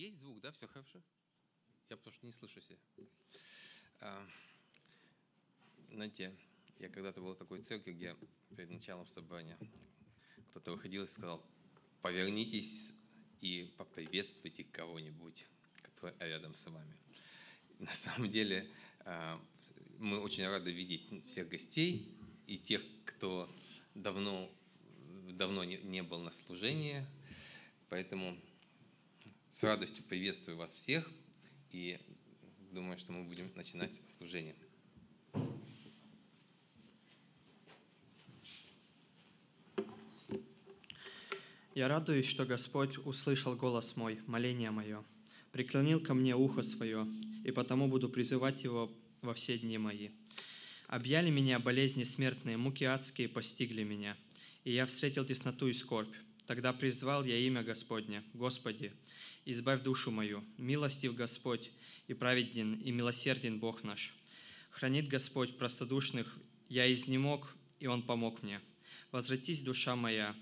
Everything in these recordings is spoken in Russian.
Есть звук, да? Все хорошо? Я потому что не слышу себя. А, знаете, я когда-то был в такой церкви, где перед началом собрания кто-то выходил и сказал, повернитесь и поприветствуйте кого-нибудь, который рядом с вами. На самом деле а, мы очень рады видеть всех гостей и тех, кто давно, давно не, не был на служении. Поэтому с радостью приветствую вас всех и думаю, что мы будем начинать служение. Я радуюсь, что Господь услышал голос мой, моление мое, преклонил ко мне ухо свое, и потому буду призывать Его во все дни мои. Объяли меня болезни смертные, муки адские постигли меня, и я встретил тесноту и скорбь. Тогда призвал я имя Господне, Господи, избавь душу мою, милостив Господь, и праведен, и милосерден Бог наш. Хранит Господь простодушных, я изнемог, и Он помог мне. Возвратись, душа моя,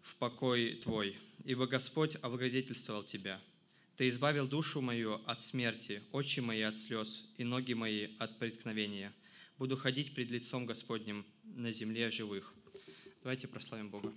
в покой Твой, ибо Господь облагодетельствовал Тебя. Ты избавил душу мою от смерти, очи мои от слез и ноги мои от преткновения. Буду ходить пред лицом Господним на земле живых. Давайте прославим Бога.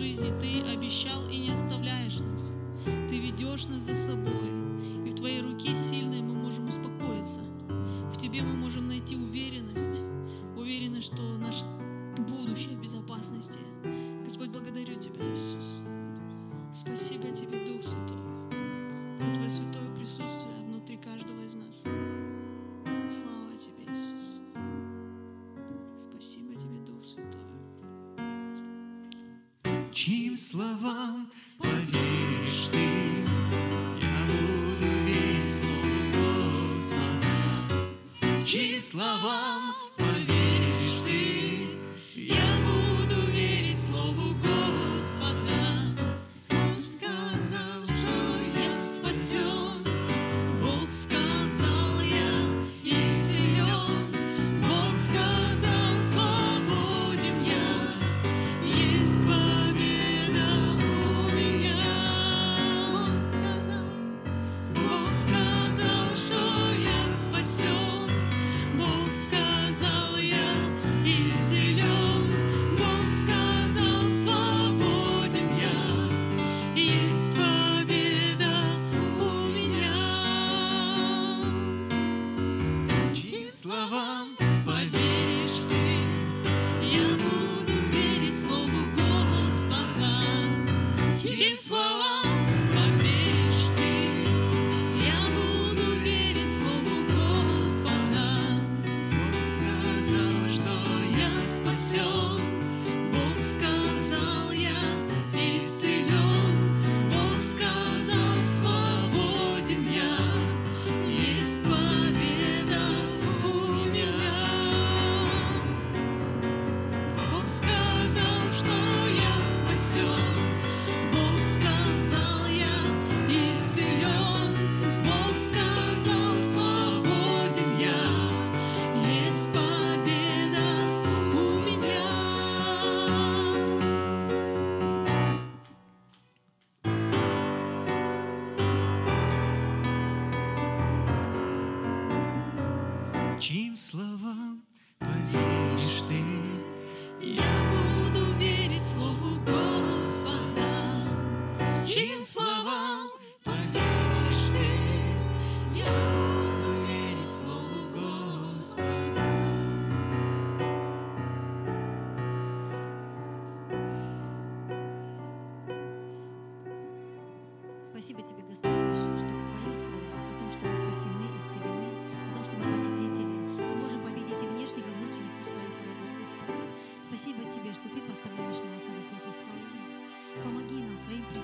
жизни Ты обещал и не оставляешь нас. Ты ведешь нас за собой, и в Твоей руке сильной мы можем успокоиться. В Тебе мы можем найти уверенность, уверенность, что наше будущее в безопасности – чьим словам поверишь ты? Я буду верить слову Господа, чьим словам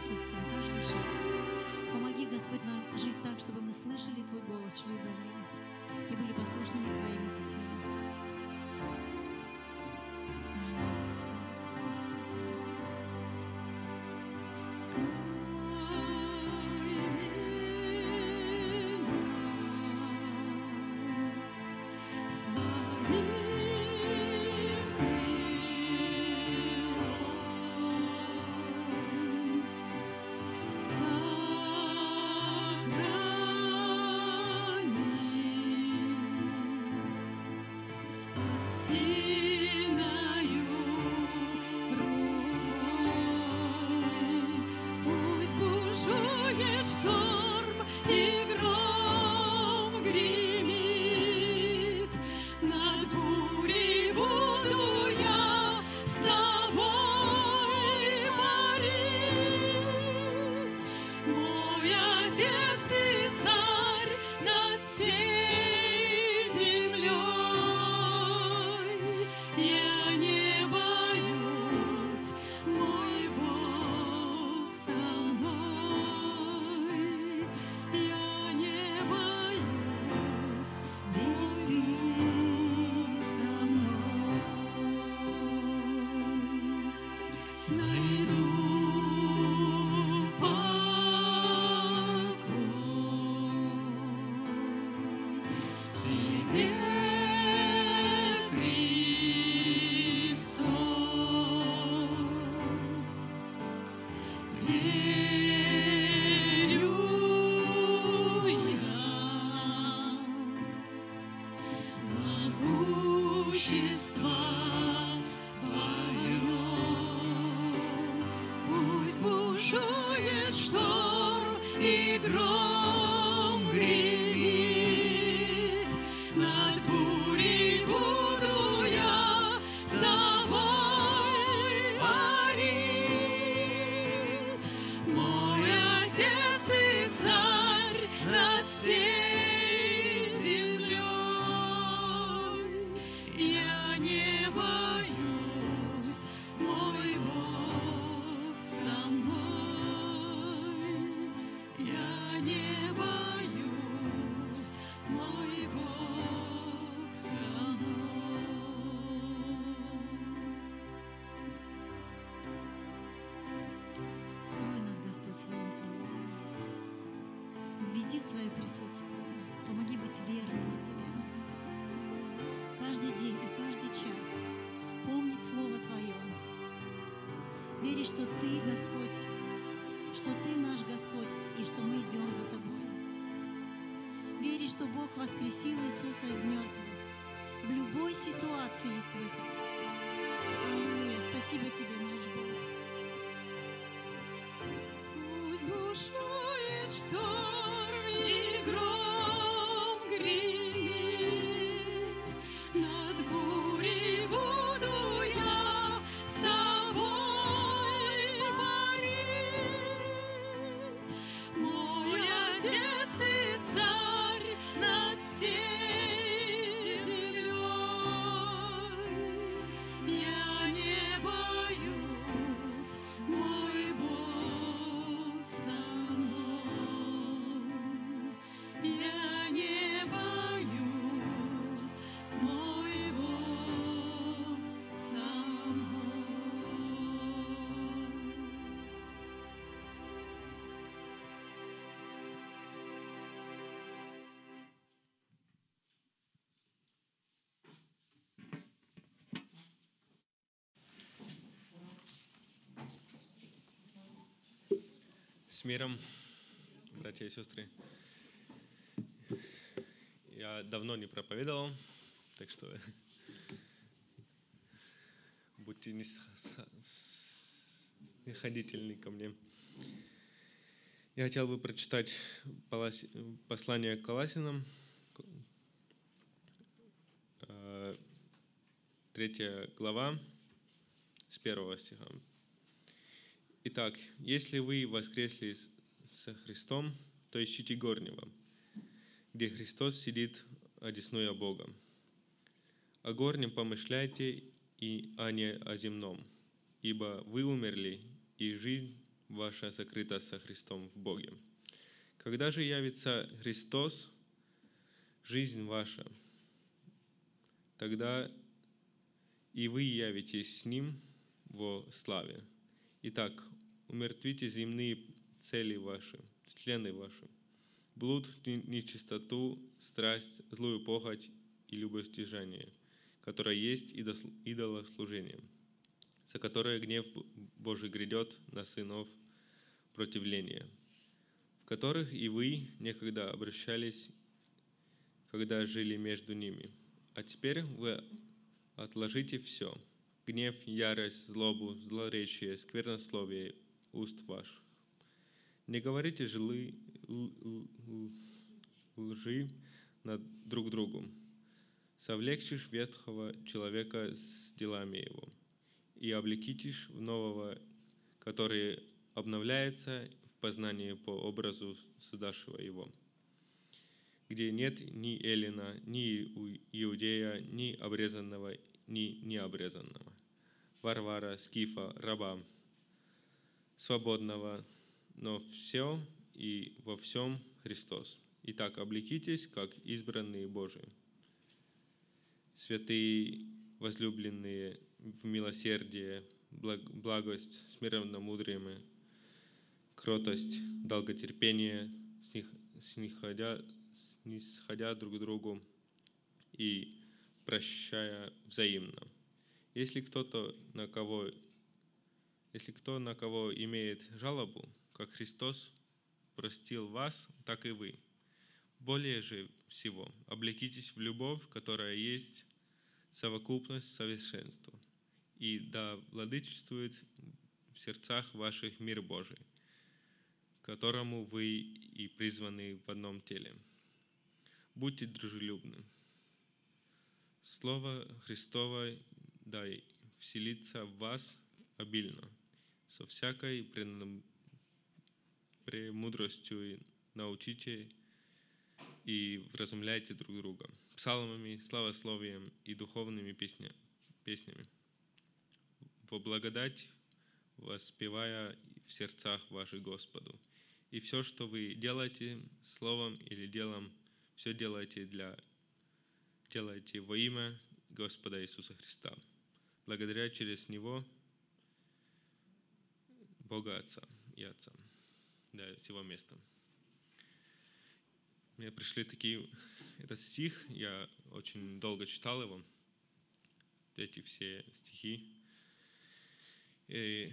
присутствием, каждый шаг. Помоги, Господь, нам жить так, чтобы мы слышали Твой голос, шли за Ним и были послушными Твоими что Ты, Господь, что Ты наш Господь и что мы идем за Тобой. Верить, что Бог воскресил Иисуса из мертвых. В любой ситуации есть выход. Аллилуйя. Спасибо Тебе, наш Бог. Пусть бушует шторм и гром С миром, братья и сестры. Я давно не проповедовал, так что будьте не снисходительны ко мне. Я хотел бы прочитать послание к Коласинам, э, третья глава, с первого стиха. Итак, если вы воскресли со Христом, то ищите горнего, где Христос сидит одесную Бога. О горнем помышляйте, и, а не о земном, ибо вы умерли, и жизнь ваша сокрыта со Христом в Боге. Когда же явится Христос, жизнь ваша, тогда и вы явитесь с Ним во славе. Итак, умертвите земные цели ваши, члены ваши, блуд, не- нечистоту, страсть, злую похоть и любостяжание, которое есть идолослужение, за которое гнев Божий грядет на сынов противления, в которых и вы некогда обращались, когда жили между ними. А теперь вы отложите все – гнев, ярость, злобу, злоречие, сквернословие уст ваших. Не говорите же лы- лжи над друг другу, совлекшись ветхого человека с делами его, и облекитесь в нового, который обновляется в познании по образу Судашего его, где нет ни Эллина, ни Иудея, ни обрезанного, ни необрезанного, Варвара, Скифа, раба, свободного, но все и во всем Христос. Итак, облекитесь, как избранные Божии, святые, возлюбленные в милосердие, благ- благость, смиренно-мудрыми, кротость, долготерпение, сних- снисходя, снисходя друг к другу и прощая взаимно. Если кто-то на кого, если кто на кого имеет жалобу, как Христос простил вас, так и вы. Более же всего облекитесь в любовь, которая есть совокупность совершенства, и да владычествует в сердцах ваших мир Божий, которому вы и призваны в одном теле. Будьте дружелюбны. Слово Христово да и вселится в вас обильно, со всякой премудростью научите и вразумляйте друг друга псалмами, славословием и духовными песня, песнями. Во благодать воспевая в сердцах ваших Господу. И все, что вы делаете словом или делом, все делайте для делайте во имя Господа Иисуса Христа, благодаря через Него Бога Отца и Отца. для всего места. Мне пришли такие... Этот стих, я очень долго читал его, эти все стихи. И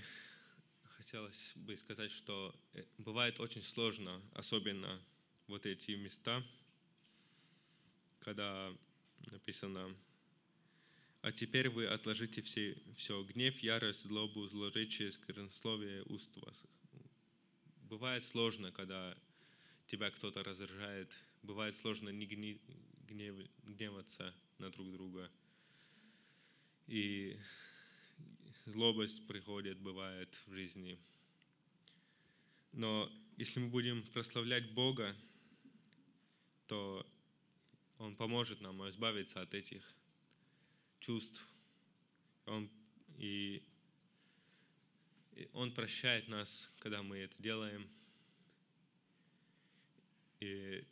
хотелось бы сказать, что э, бывает очень сложно, особенно вот эти места, когда написано «А теперь вы отложите все, все гнев, ярость, злобу, злоречие, сквернословие уст вас». Бывает сложно, когда тебя кто-то раздражает, бывает сложно не гни- гнев, гневаться на друг друга. И злобость приходит, бывает в жизни. Но если мы будем прославлять Бога, то Он поможет нам избавиться от этих чувств. Он, и, и Он прощает нас, когда мы это делаем. И,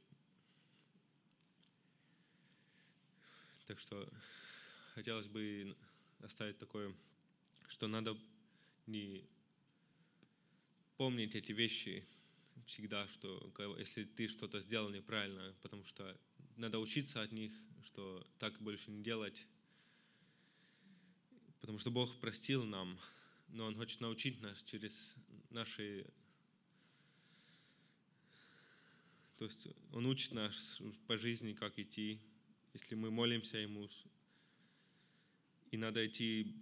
так что хотелось бы оставить такое, что надо не помнить эти вещи всегда, что если ты что-то сделал неправильно, потому что надо учиться от них, что так больше не делать, потому что Бог простил нам, но Он хочет научить нас через наши... То есть Он учит нас по жизни, как идти, если мы молимся Ему, и надо идти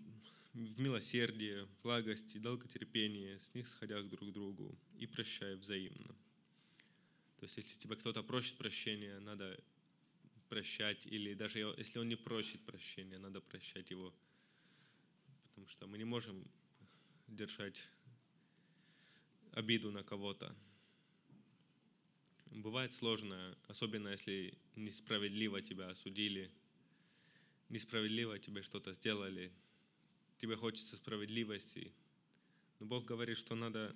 в милосердие, благости, долготерпение, с них сходя друг к другу и прощая взаимно. То есть, если тебя кто-то просит прощения, надо прощать, или даже если он не просит прощения, надо прощать его. Потому что мы не можем держать обиду на кого-то. Бывает сложно, особенно если несправедливо тебя осудили, несправедливо тебе что-то сделали, тебе хочется справедливости. Но Бог говорит, что надо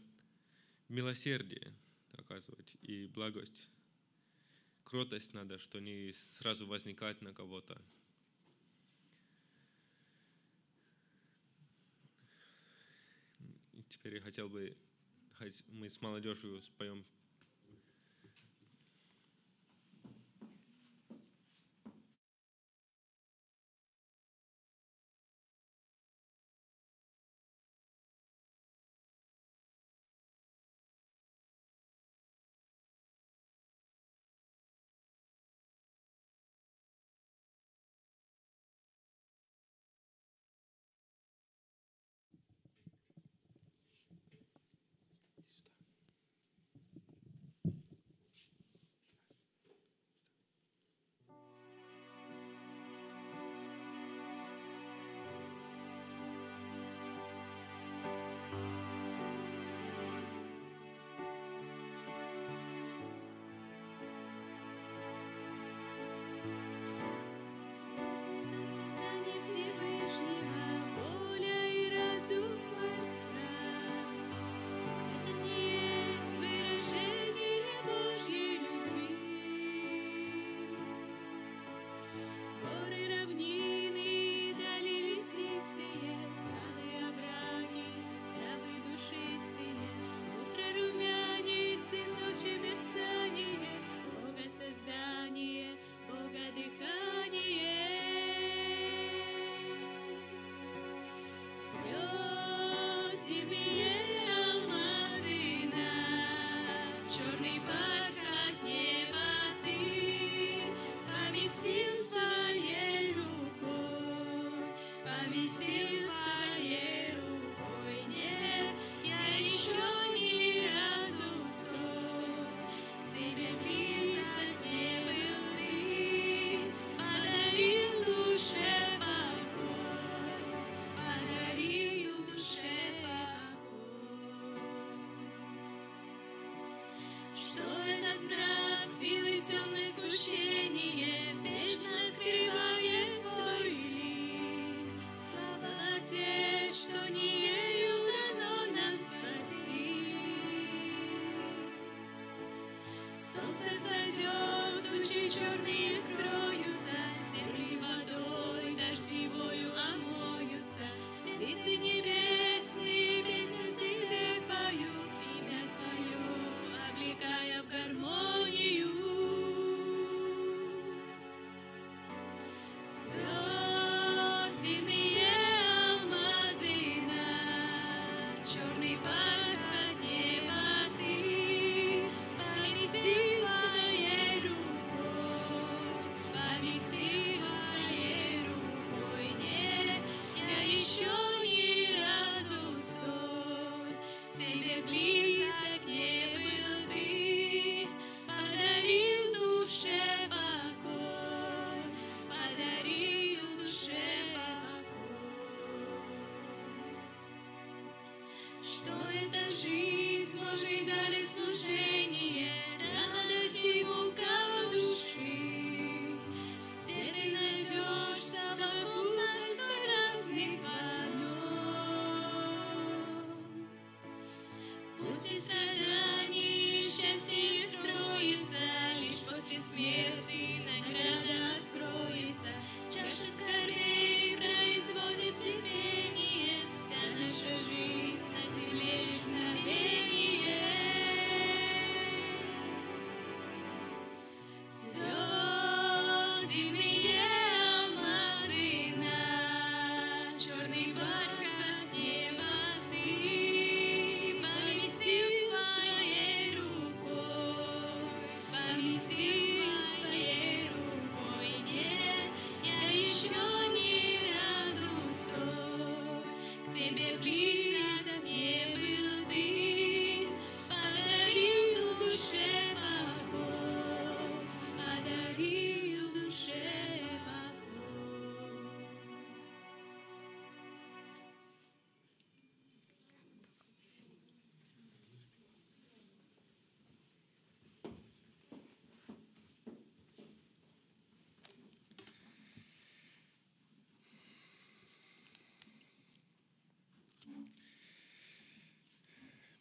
милосердие оказывать и благость. Кротость надо, что не сразу возникать на кого-то. И теперь я хотел бы, мы с молодежью споем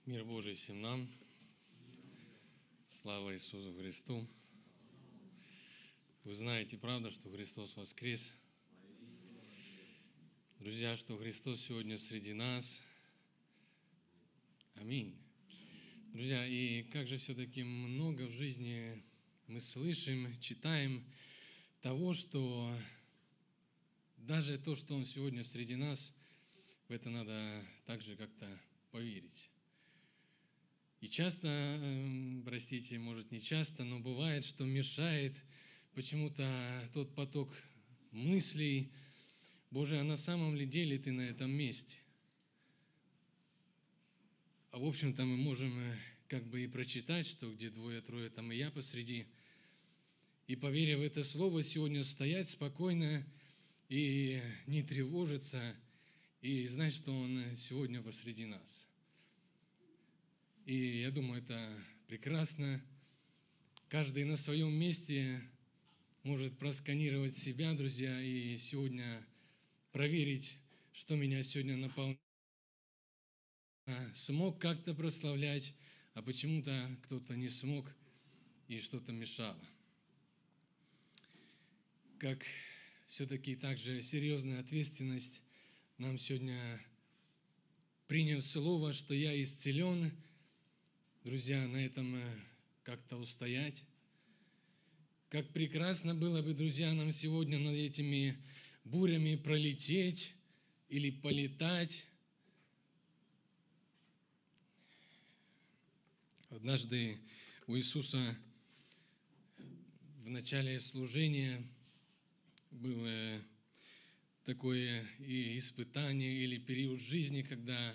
Мир Божий всем нам. Слава Иисусу Христу. Вы знаете, правда, что Христос воскрес. Друзья, что Христос сегодня среди нас. Аминь. Друзья, и как же все-таки много в жизни мы слышим, читаем того, что даже то, что Он сегодня среди нас, в это надо также как-то поверить. И часто, эм, простите, может не часто, но бывает, что мешает почему-то тот поток мыслей, Боже, а на самом ли деле ты на этом месте? А в общем-то мы можем э, как бы и прочитать, что где двое-трое, там и я посреди. И поверив в это слово, сегодня стоять спокойно и не тревожиться, и знать, что Он сегодня посреди нас – и я думаю, это прекрасно. Каждый на своем месте может просканировать себя, друзья, и сегодня проверить, что меня сегодня наполняет. Смог как-то прославлять, а почему-то кто-то не смог и что-то мешало. Как все-таки также серьезная ответственность нам сегодня приняв слово, что я исцелен – друзья, на этом э, как-то устоять. Как прекрасно было бы, друзья, нам сегодня над этими бурями пролететь или полетать. Однажды у Иисуса в начале служения было такое и испытание или период жизни, когда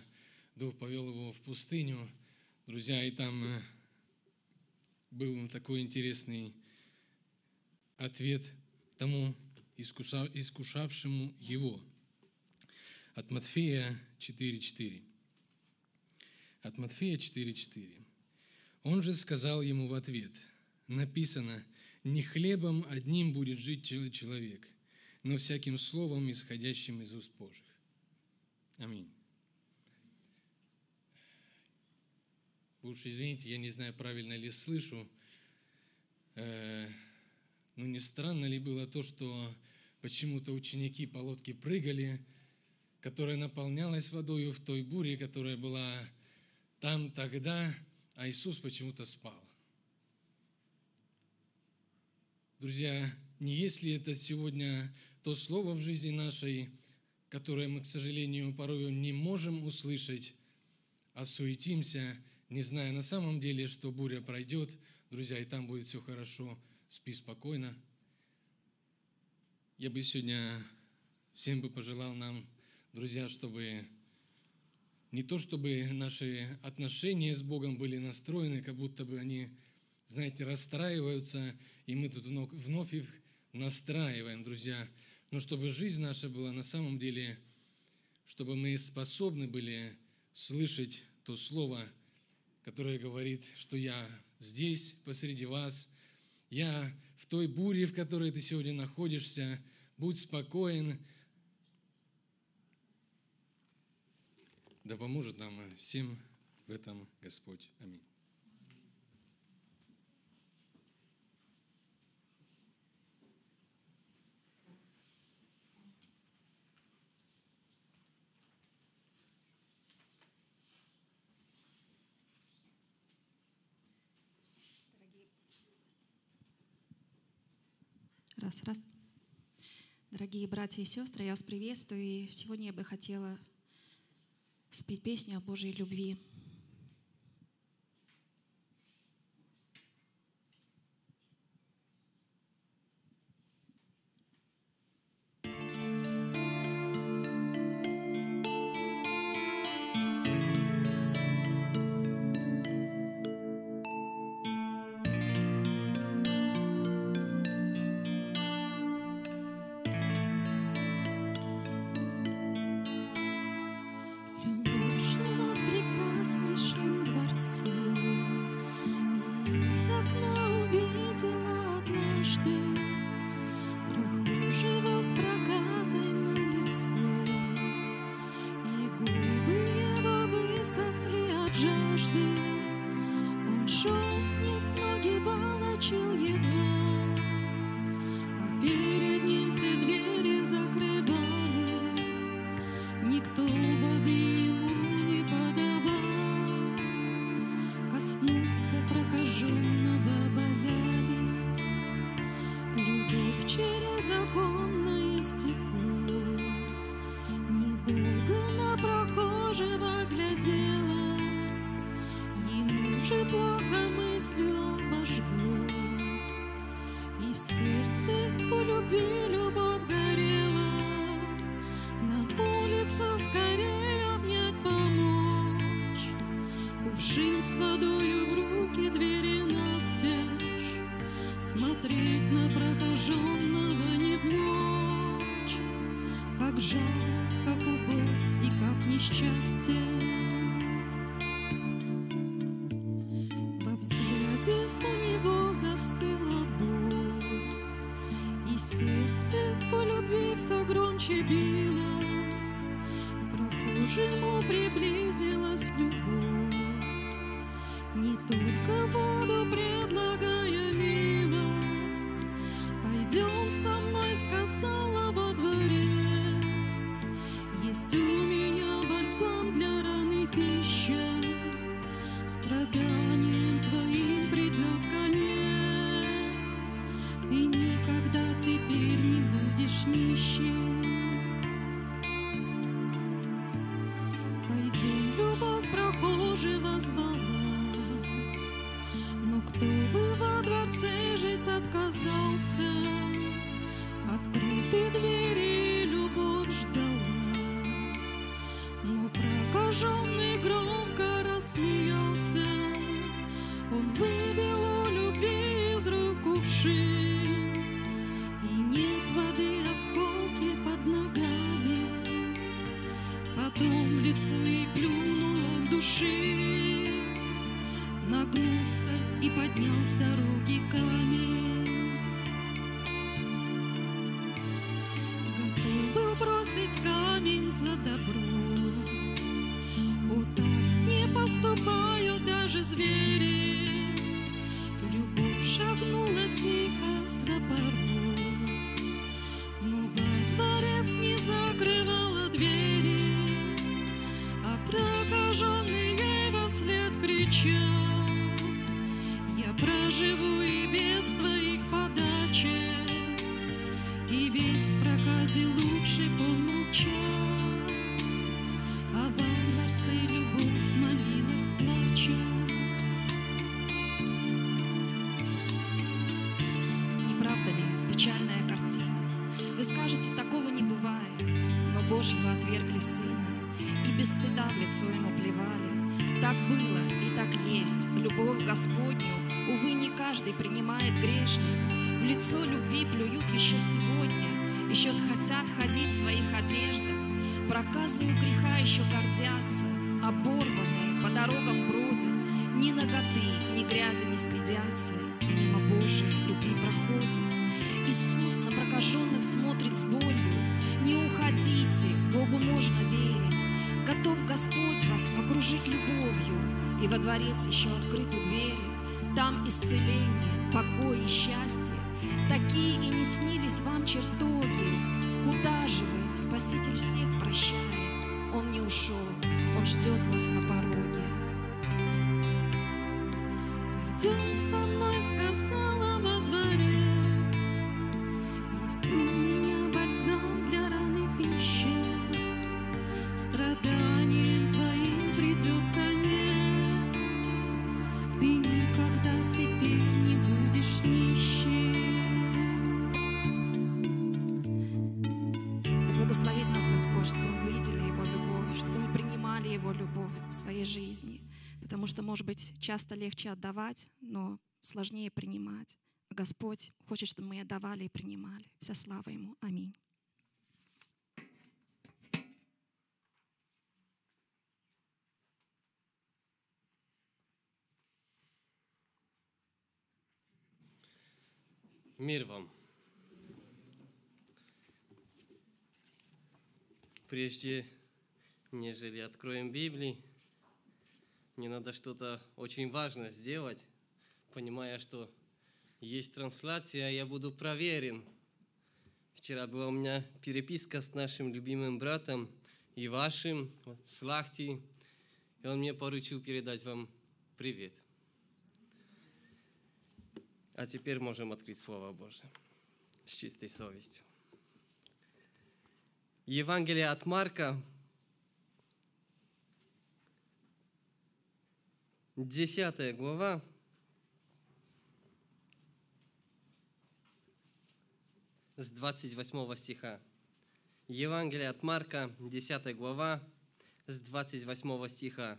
Дух повел его в пустыню – Друзья, и там э, был такой интересный ответ тому искушавшему его. От Матфея 4.4. От Матфея 4.4. Он же сказал ему в ответ, написано, не хлебом одним будет жить человек, но всяким словом, исходящим из уст Божьих. Аминь. Уж извините, я не знаю, правильно ли слышу. Э, ну, не странно ли было то, что почему-то ученики по лодке прыгали, которая наполнялась водой в той буре, которая была там тогда, а Иисус почему-то спал. Друзья, не есть ли это сегодня то слово в жизни нашей, которое мы, к сожалению, порой не можем услышать, а суетимся – не зная на самом деле, что буря пройдет, друзья, и там будет все хорошо, спи спокойно. Я бы сегодня всем бы пожелал нам, друзья, чтобы не то, чтобы наши отношения с Богом были настроены, как будто бы они, знаете, расстраиваются, и мы тут вновь их настраиваем, друзья, но чтобы жизнь наша была на самом деле, чтобы мы способны были слышать то Слово, которая говорит, что я здесь, посреди вас, я в той буре, в которой ты сегодня находишься, будь спокоен. Да поможет нам всем в этом Господь. Аминь. Раз, раз. Дорогие братья и сестры, я вас приветствую. И сегодня я бы хотела спеть песню о Божьей любви. лунного нет ночь, Как жаль, как убор и как несчастье. дворец еще открыты двери, там исцеление, покой и счастье. Такие и не снились вам чертоги. Куда же вы, Спаситель всех, прощает, Он не ушел, он ждет вас на пороге. Пойдем со мной, сказала во дворец. Есть у меня бальзам для раны пищи, страдания. быть, часто легче отдавать, но сложнее принимать. А Господь хочет, чтобы мы отдавали и принимали. Вся слава Ему. Аминь. Мир вам. Прежде, нежели откроем Библию мне надо что-то очень важное сделать, понимая, что есть трансляция, я буду проверен. Вчера была у меня переписка с нашим любимым братом и вашим, с Лахти, и он мне поручил передать вам привет. А теперь можем открыть Слово Божие с чистой совестью. Евангелие от Марка, 10 глава, с 28 стиха. Евангелие от Марка, 10 глава, с 28 стиха.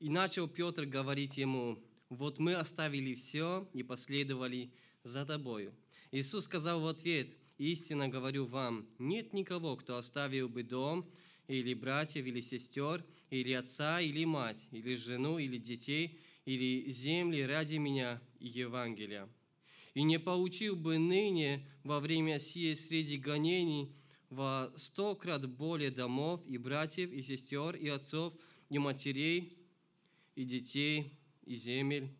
«И начал Петр говорить ему, вот мы оставили все и последовали за тобою. Иисус сказал в ответ, истинно говорю вам, нет никого, кто оставил бы дом, или братьев, или сестер, или отца, или мать, или жену, или детей, или земли ради меня и Евангелия. И не получил бы ныне во время сие среди гонений во сто крат более домов, и братьев, и сестер, и отцов, и матерей, и детей, и земель,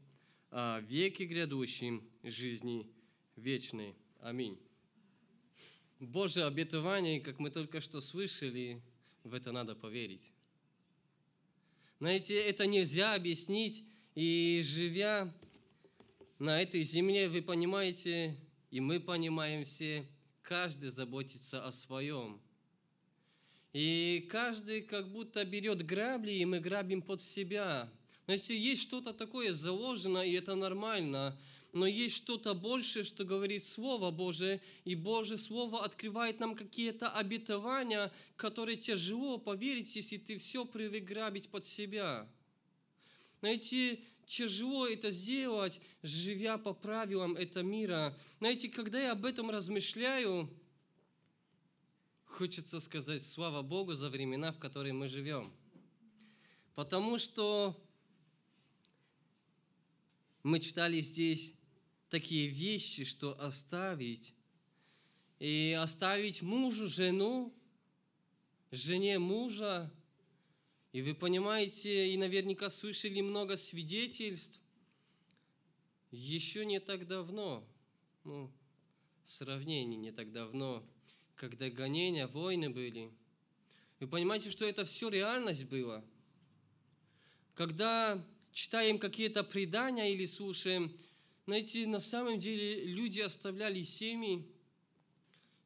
а веки грядущим жизни вечной. Аминь. Божье обетование, как мы только что слышали, в это надо поверить. Знаете, это нельзя объяснить, и живя на этой земле, вы понимаете, и мы понимаем все, каждый заботится о своем. И каждый как будто берет грабли, и мы грабим под себя. Знаете, есть что-то такое заложено, и это нормально – но есть что-то большее, что говорит Слово Божие, и Божье Слово открывает нам какие-то обетования, которые тяжело поверить, если ты все привык грабить под себя. Знаете, тяжело это сделать, живя по правилам этого мира. Знаете, когда я об этом размышляю, хочется сказать слава Богу за времена, в которые мы живем. Потому что мы читали здесь такие вещи, что оставить. И оставить мужу, жену, жене мужа. И вы понимаете, и наверняка слышали много свидетельств. Еще не так давно, ну, сравнение не так давно, когда гонения, войны были. Вы понимаете, что это все реальность была. Когда читаем какие-то предания или слушаем знаете, на самом деле люди оставляли семьи,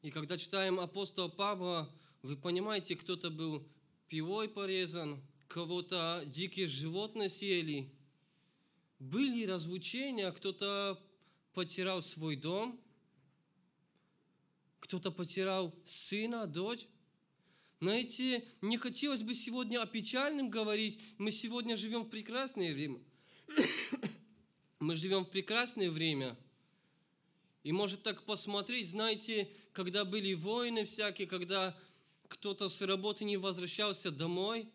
и когда читаем апостола Павла, вы понимаете, кто-то был пилой порезан, кого-то дикие животные съели. Были разлучения, кто-то потерял свой дом, кто-то потерял сына, дочь. Знаете, не хотелось бы сегодня о печальном говорить. Мы сегодня живем в прекрасное время. Мы живем в прекрасное время, и может так посмотреть, знаете, когда были войны всякие, когда кто-то с работы не возвращался домой,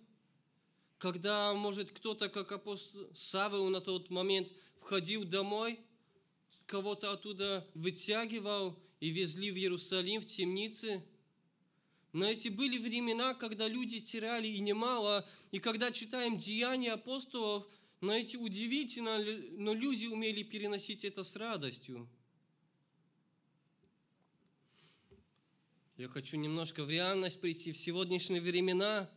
когда, может, кто-то, как апостол Савел на тот момент, входил домой, кого-то оттуда вытягивал и везли в Иерусалим, в темницы. Знаете, были времена, когда люди теряли и немало, и когда читаем деяния апостолов – знаете, удивительно, но люди умели переносить это с радостью. Я хочу немножко в реальность прийти. В сегодняшние времена,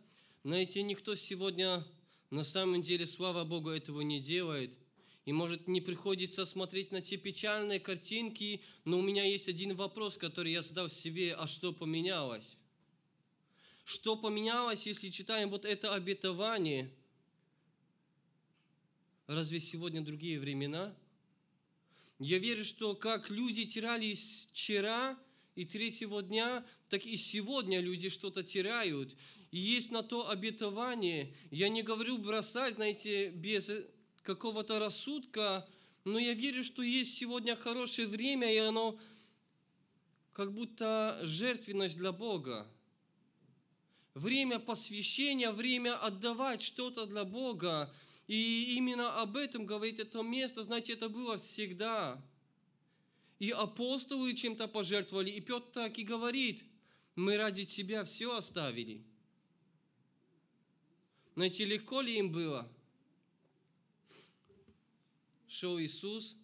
знаете, никто сегодня на самом деле, слава Богу, этого не делает. И может не приходится смотреть на те печальные картинки, но у меня есть один вопрос, который я задал себе, а что поменялось? Что поменялось, если читаем вот это обетование – Разве сегодня другие времена? Я верю, что как люди терялись вчера и третьего дня, так и сегодня люди что-то теряют. И есть на то обетование. Я не говорю бросать, знаете, без какого-то рассудка, но я верю, что есть сегодня хорошее время, и оно как будто жертвенность для Бога. Время посвящения, время отдавать что-то для Бога. И именно об этом говорит это место, знаете, это было всегда. И апостолы чем-то пожертвовали, и Петр так и говорит, мы ради Тебя все оставили. Знаете, легко ли им было? Шел Иисус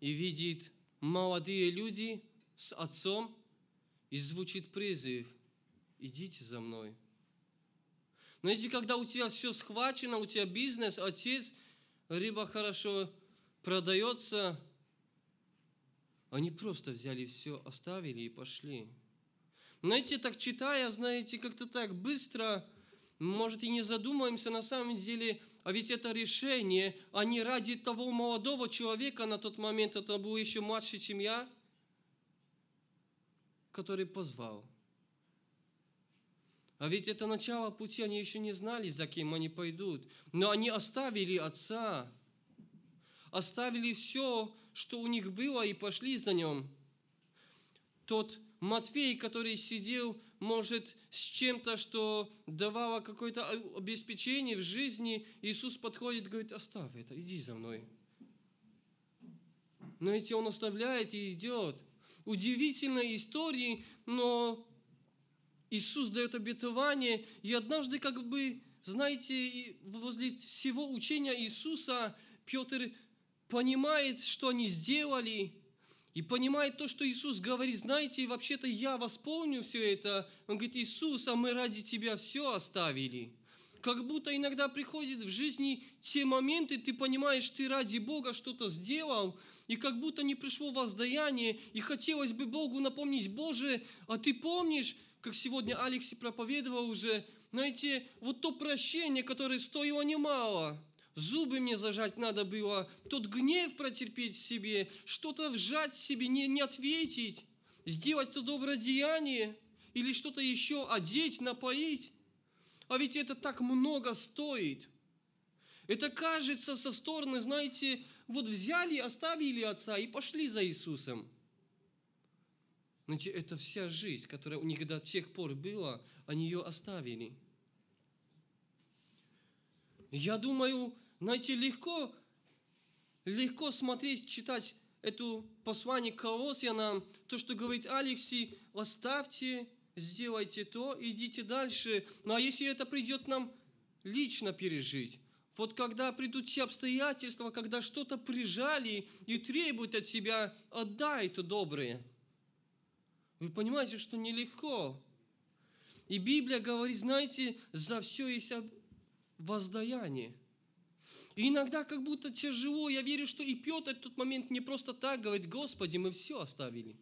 и видит молодые люди с отцом, и звучит призыв «Идите за мной». Знаете, когда у тебя все схвачено, у тебя бизнес, отец, рыба хорошо продается, они просто взяли все, оставили и пошли. Знаете, так читая, знаете, как-то так быстро, может, и не задумаемся на самом деле, а ведь это решение, а не ради того молодого человека на тот момент, это был еще младше, чем я, который позвал. А ведь это начало пути, они еще не знали, за кем они пойдут. Но они оставили отца, оставили все, что у них было, и пошли за ним. Тот Матфей, который сидел, может, с чем-то, что давало какое-то обеспечение в жизни, Иисус подходит и говорит, оставь это, иди за мной. Но эти он оставляет и идет. Удивительные истории, но Иисус дает обетование, и однажды, как бы, знаете, возле всего учения Иисуса Петр понимает, что они сделали, и понимает то, что Иисус говорит, знаете, вообще-то я восполню все это. Он говорит, Иисус, а мы ради Тебя все оставили. Как будто иногда приходит в жизни те моменты, ты понимаешь, ты ради Бога что-то сделал, и как будто не пришло воздаяние, и хотелось бы Богу напомнить, Боже, а ты помнишь, как сегодня Алекси проповедовал уже, знаете, вот то прощение, которое стоило немало. Зубы мне зажать надо было, тот гнев протерпеть в себе, что-то вжать в себе, не, не ответить, сделать то доброе деяние или что-то еще одеть, напоить. А ведь это так много стоит. Это кажется со стороны, знаете, вот взяли, оставили отца и пошли за Иисусом. Значит, это вся жизнь, которая у них до тех пор была, они ее оставили. Я думаю, знаете, легко, легко смотреть, читать эту послание Колоссянам, то, что говорит Алексей, оставьте, сделайте то, идите дальше. Ну а если это придет нам лично пережить, вот когда придут те обстоятельства, когда что-то прижали и требуют от себя, отдай это доброе – вы понимаете, что нелегко. И Библия говорит, знаете, за все есть воздаяние. И иногда как будто тяжело. Я верю, что и Петр в тот момент не просто так говорит, Господи, мы все оставили.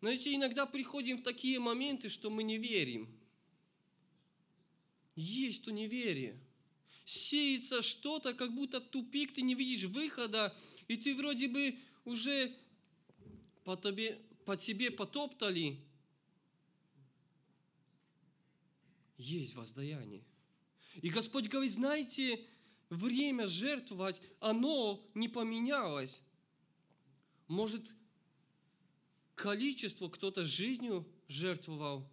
Знаете, иногда приходим в такие моменты, что мы не верим. Есть то неверие. Сеется что-то, как будто тупик, ты не видишь выхода, и ты вроде бы уже по тебе по тебе потоптали, есть воздаяние. И Господь говорит, знаете, время жертвовать, оно не поменялось. Может, количество кто-то жизнью жертвовал,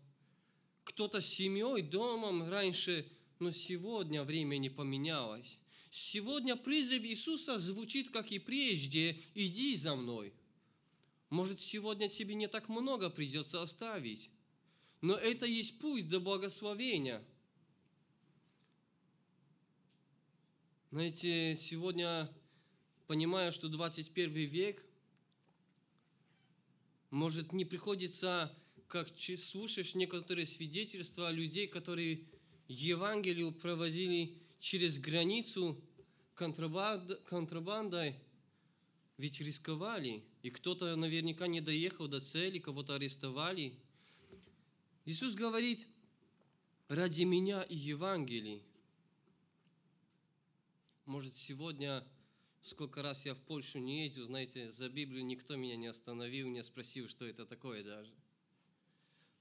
кто-то семьей, домом раньше, но сегодня время не поменялось. Сегодня призыв Иисуса звучит, как и прежде, «Иди за мной». Может, сегодня тебе не так много придется оставить, но это есть путь до благословения. Знаете, сегодня, понимая, что 21 век, может, не приходится, как слушаешь некоторые свидетельства людей, которые Евангелию проводили через границу контрабандой, ведь рисковали – и кто-то наверняка не доехал до цели, кого-то арестовали. Иисус говорит, ради меня и Евангелий. Может, сегодня, сколько раз я в Польшу не ездил, знаете, за Библию никто меня не остановил, не спросил, что это такое даже.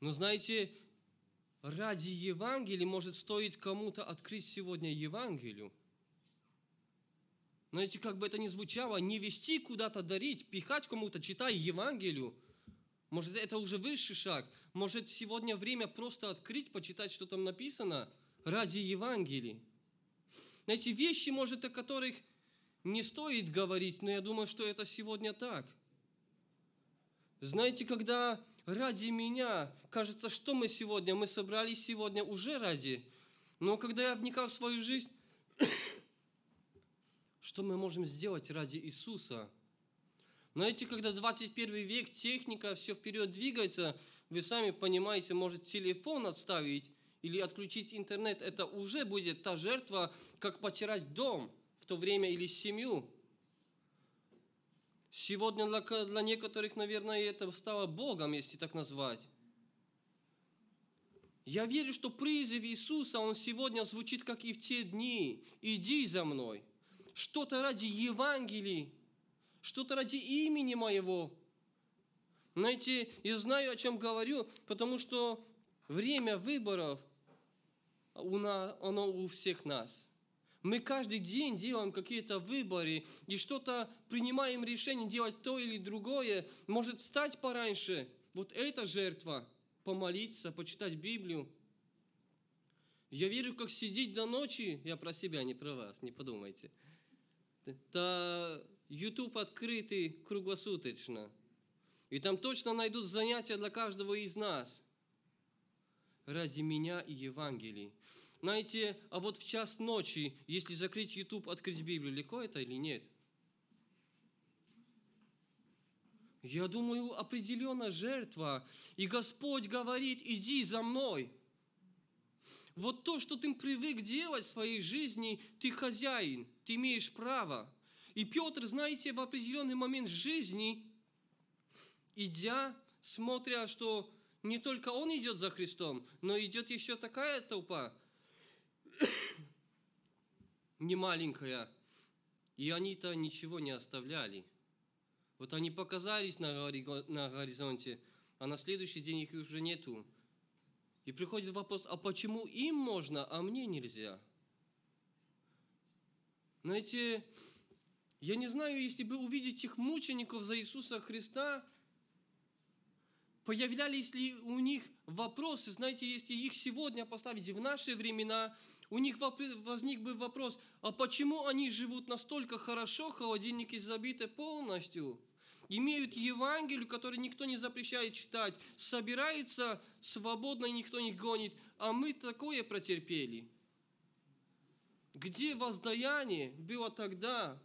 Но знаете, ради Евангелия может стоит кому-то открыть сегодня Евангелию – знаете, как бы это ни звучало, не вести куда-то дарить, пихать кому-то, читай Евангелию. Может, это уже высший шаг. Может, сегодня время просто открыть, почитать, что там написано ради Евангелия. Знаете, вещи, может, о которых не стоит говорить, но я думаю, что это сегодня так. Знаете, когда ради меня, кажется, что мы сегодня, мы собрались сегодня уже ради, Но когда я вникал в свою жизнь, что мы можем сделать ради Иисуса? Знаете, когда 21 век, техника, все вперед двигается, вы сами понимаете, может телефон отставить или отключить интернет, это уже будет та жертва, как потерять дом в то время или семью. Сегодня для некоторых, наверное, это стало Богом, если так назвать. Я верю, что призыв Иисуса, он сегодня звучит, как и в те дни. «Иди за мной». Что-то ради Евангелия, что-то ради имени моего. Знаете, я знаю, о чем говорю, потому что время выборов, оно у всех нас. Мы каждый день делаем какие-то выборы и что-то принимаем решение делать то или другое. Может встать пораньше. Вот это жертва. Помолиться, почитать Библию. Я верю, как сидеть до ночи. Я про себя, не про вас, не подумайте. Да YouTube открытый круглосуточно. И там точно найдут занятия для каждого из нас. Ради меня и Евангелий. Знаете, а вот в час ночи, если закрыть YouTube, открыть Библию, легко это или нет? Я думаю, определенная жертва. И Господь говорит, иди за мной. Вот то, что ты привык делать в своей жизни, ты хозяин, ты имеешь право. И Петр, знаете, в определенный момент жизни, идя, смотря, что не только он идет за Христом, но идет еще такая толпа, не маленькая. И они-то ничего не оставляли. Вот они показались на, на горизонте, а на следующий день их уже нету. И приходит вопрос, а почему им можно, а мне нельзя? Знаете, я не знаю, если бы увидеть этих мучеников за Иисуса Христа, появлялись ли у них вопросы, знаете, если их сегодня поставить в наши времена, у них возник бы вопрос, а почему они живут настолько хорошо, холодильники забиты полностью, имеют Евангелие, которое никто не запрещает читать, собираются свободно, и никто не гонит, а мы такое протерпели. Где воздаяние было тогда?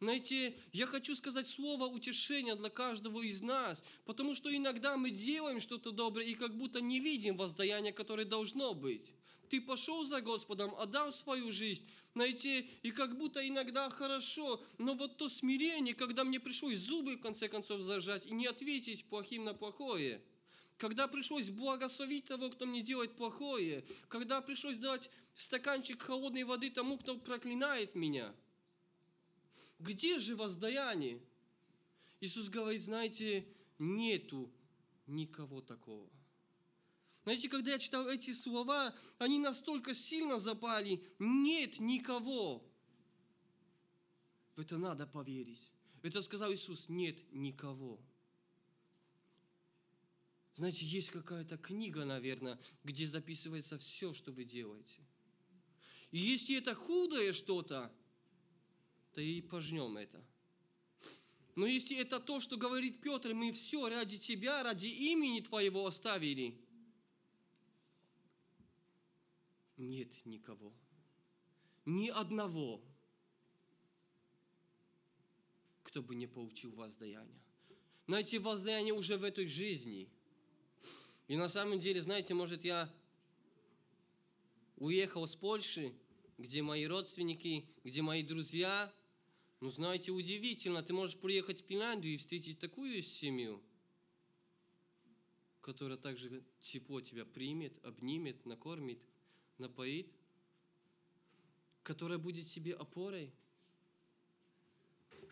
Знаете, я хочу сказать слово утешения для каждого из нас, потому что иногда мы делаем что-то доброе и как будто не видим воздаяния, которое должно быть. Ты пошел за Господом, отдал свою жизнь, знаете, и как будто иногда хорошо, но вот то смирение, когда мне пришлось зубы в конце концов зажать и не ответить плохим на плохое, когда пришлось благословить того, кто мне делает плохое, когда пришлось дать стаканчик холодной воды тому, кто проклинает меня. Где же воздаяние? Иисус говорит, знаете, нету никого такого. Знаете, когда я читал эти слова, они настолько сильно запали. Нет никого. В это надо поверить. Это сказал Иисус, нет никого. Знаете, есть какая-то книга, наверное, где записывается все, что вы делаете. И если это худое что-то, то и пожнем это. Но если это то, что говорит Петр, мы все ради Тебя, ради имени Твоего оставили – нет никого. Ни одного, кто бы не получил воздаяние. Найти воздаяние уже в этой жизни. И на самом деле, знаете, может, я уехал с Польши, где мои родственники, где мои друзья. Ну, знаете, удивительно, ты можешь приехать в Финляндию и встретить такую семью, которая также тепло тебя примет, обнимет, накормит – напоит, которая будет тебе опорой.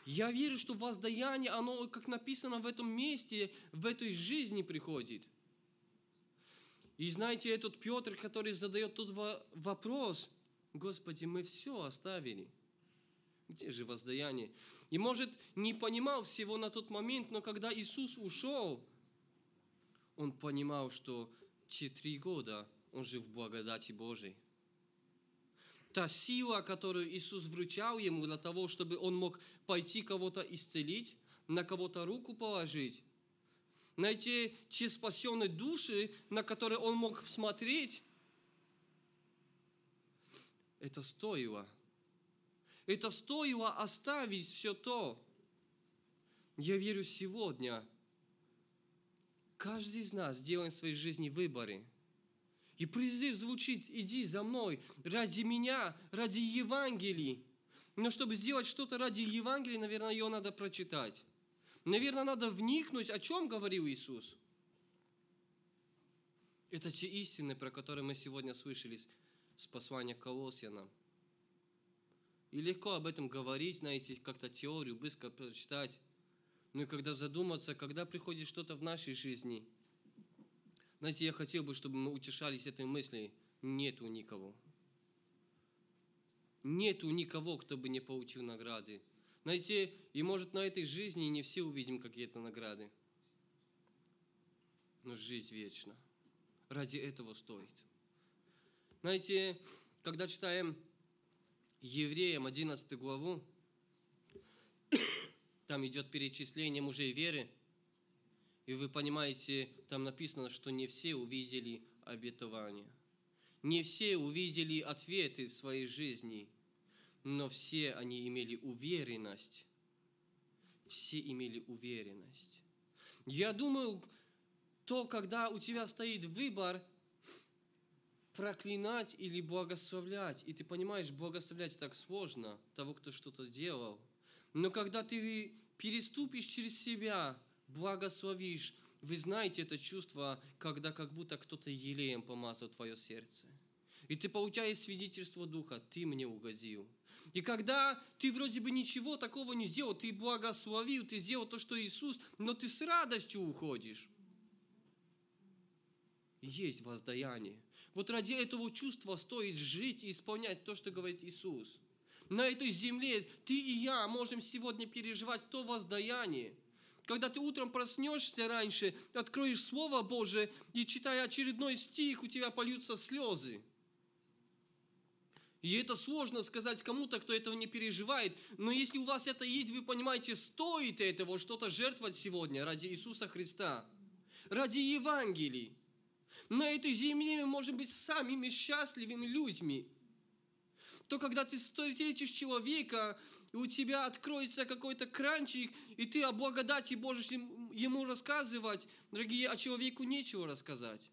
Я верю, что воздаяние, оно, как написано в этом месте, в этой жизни приходит. И знаете, этот Петр, который задает тут вопрос, Господи, мы все оставили. Где же воздаяние? И может, не понимал всего на тот момент, но когда Иисус ушел, он понимал, что те три года он жил в благодати Божией. Та сила, которую Иисус вручал ему для того, чтобы он мог пойти кого-то исцелить, на кого-то руку положить, найти те спасенные души, на которые он мог смотреть, это стоило. Это стоило оставить все то. Я верю сегодня, каждый из нас делаем в своей жизни выборы. И призыв звучит, иди за мной, ради меня, ради Евангелий. Но чтобы сделать что-то ради Евангелия, наверное, ее надо прочитать. Наверное, надо вникнуть, о чем говорил Иисус. Это те истины, про которые мы сегодня слышали с послания к. И легко об этом говорить, знаете, как-то теорию быстро прочитать. Но и когда задуматься, когда приходит что-то в нашей жизни, знаете, я хотел бы, чтобы мы утешались этой мыслью, нету никого. Нету никого, кто бы не получил награды. Знаете, и может на этой жизни не все увидим какие-то награды. Но жизнь вечна. Ради этого стоит. Знаете, когда читаем Евреям 11 главу, там идет перечисление мужей веры, и вы понимаете, там написано, что не все увидели обетование. Не все увидели ответы в своей жизни, но все они имели уверенность. Все имели уверенность. Я думаю, то, когда у тебя стоит выбор проклинать или благословлять, и ты понимаешь, благословлять так сложно того, кто что-то делал. Но когда ты переступишь через себя, благословишь, вы знаете это чувство, когда как будто кто-то елеем помазал твое сердце. И ты получаешь свидетельство Духа, ты мне угодил. И когда ты вроде бы ничего такого не сделал, ты благословил, ты сделал то, что Иисус, но ты с радостью уходишь. Есть воздаяние. Вот ради этого чувства стоит жить и исполнять то, что говорит Иисус. На этой земле ты и я можем сегодня переживать то воздаяние, когда ты утром проснешься раньше, откроешь Слово Божие и читая очередной стих, у тебя польются слезы. И это сложно сказать кому-то, кто этого не переживает. Но если у вас это есть, вы понимаете, стоит этого что-то жертвовать сегодня ради Иисуса Христа, ради Евангелий. На этой земле мы можем быть самыми счастливыми людьми. То, когда ты встретишь человека, и у тебя откроется какой-то кранчик, и ты о благодати можешь ему рассказывать, дорогие, а человеку нечего рассказать.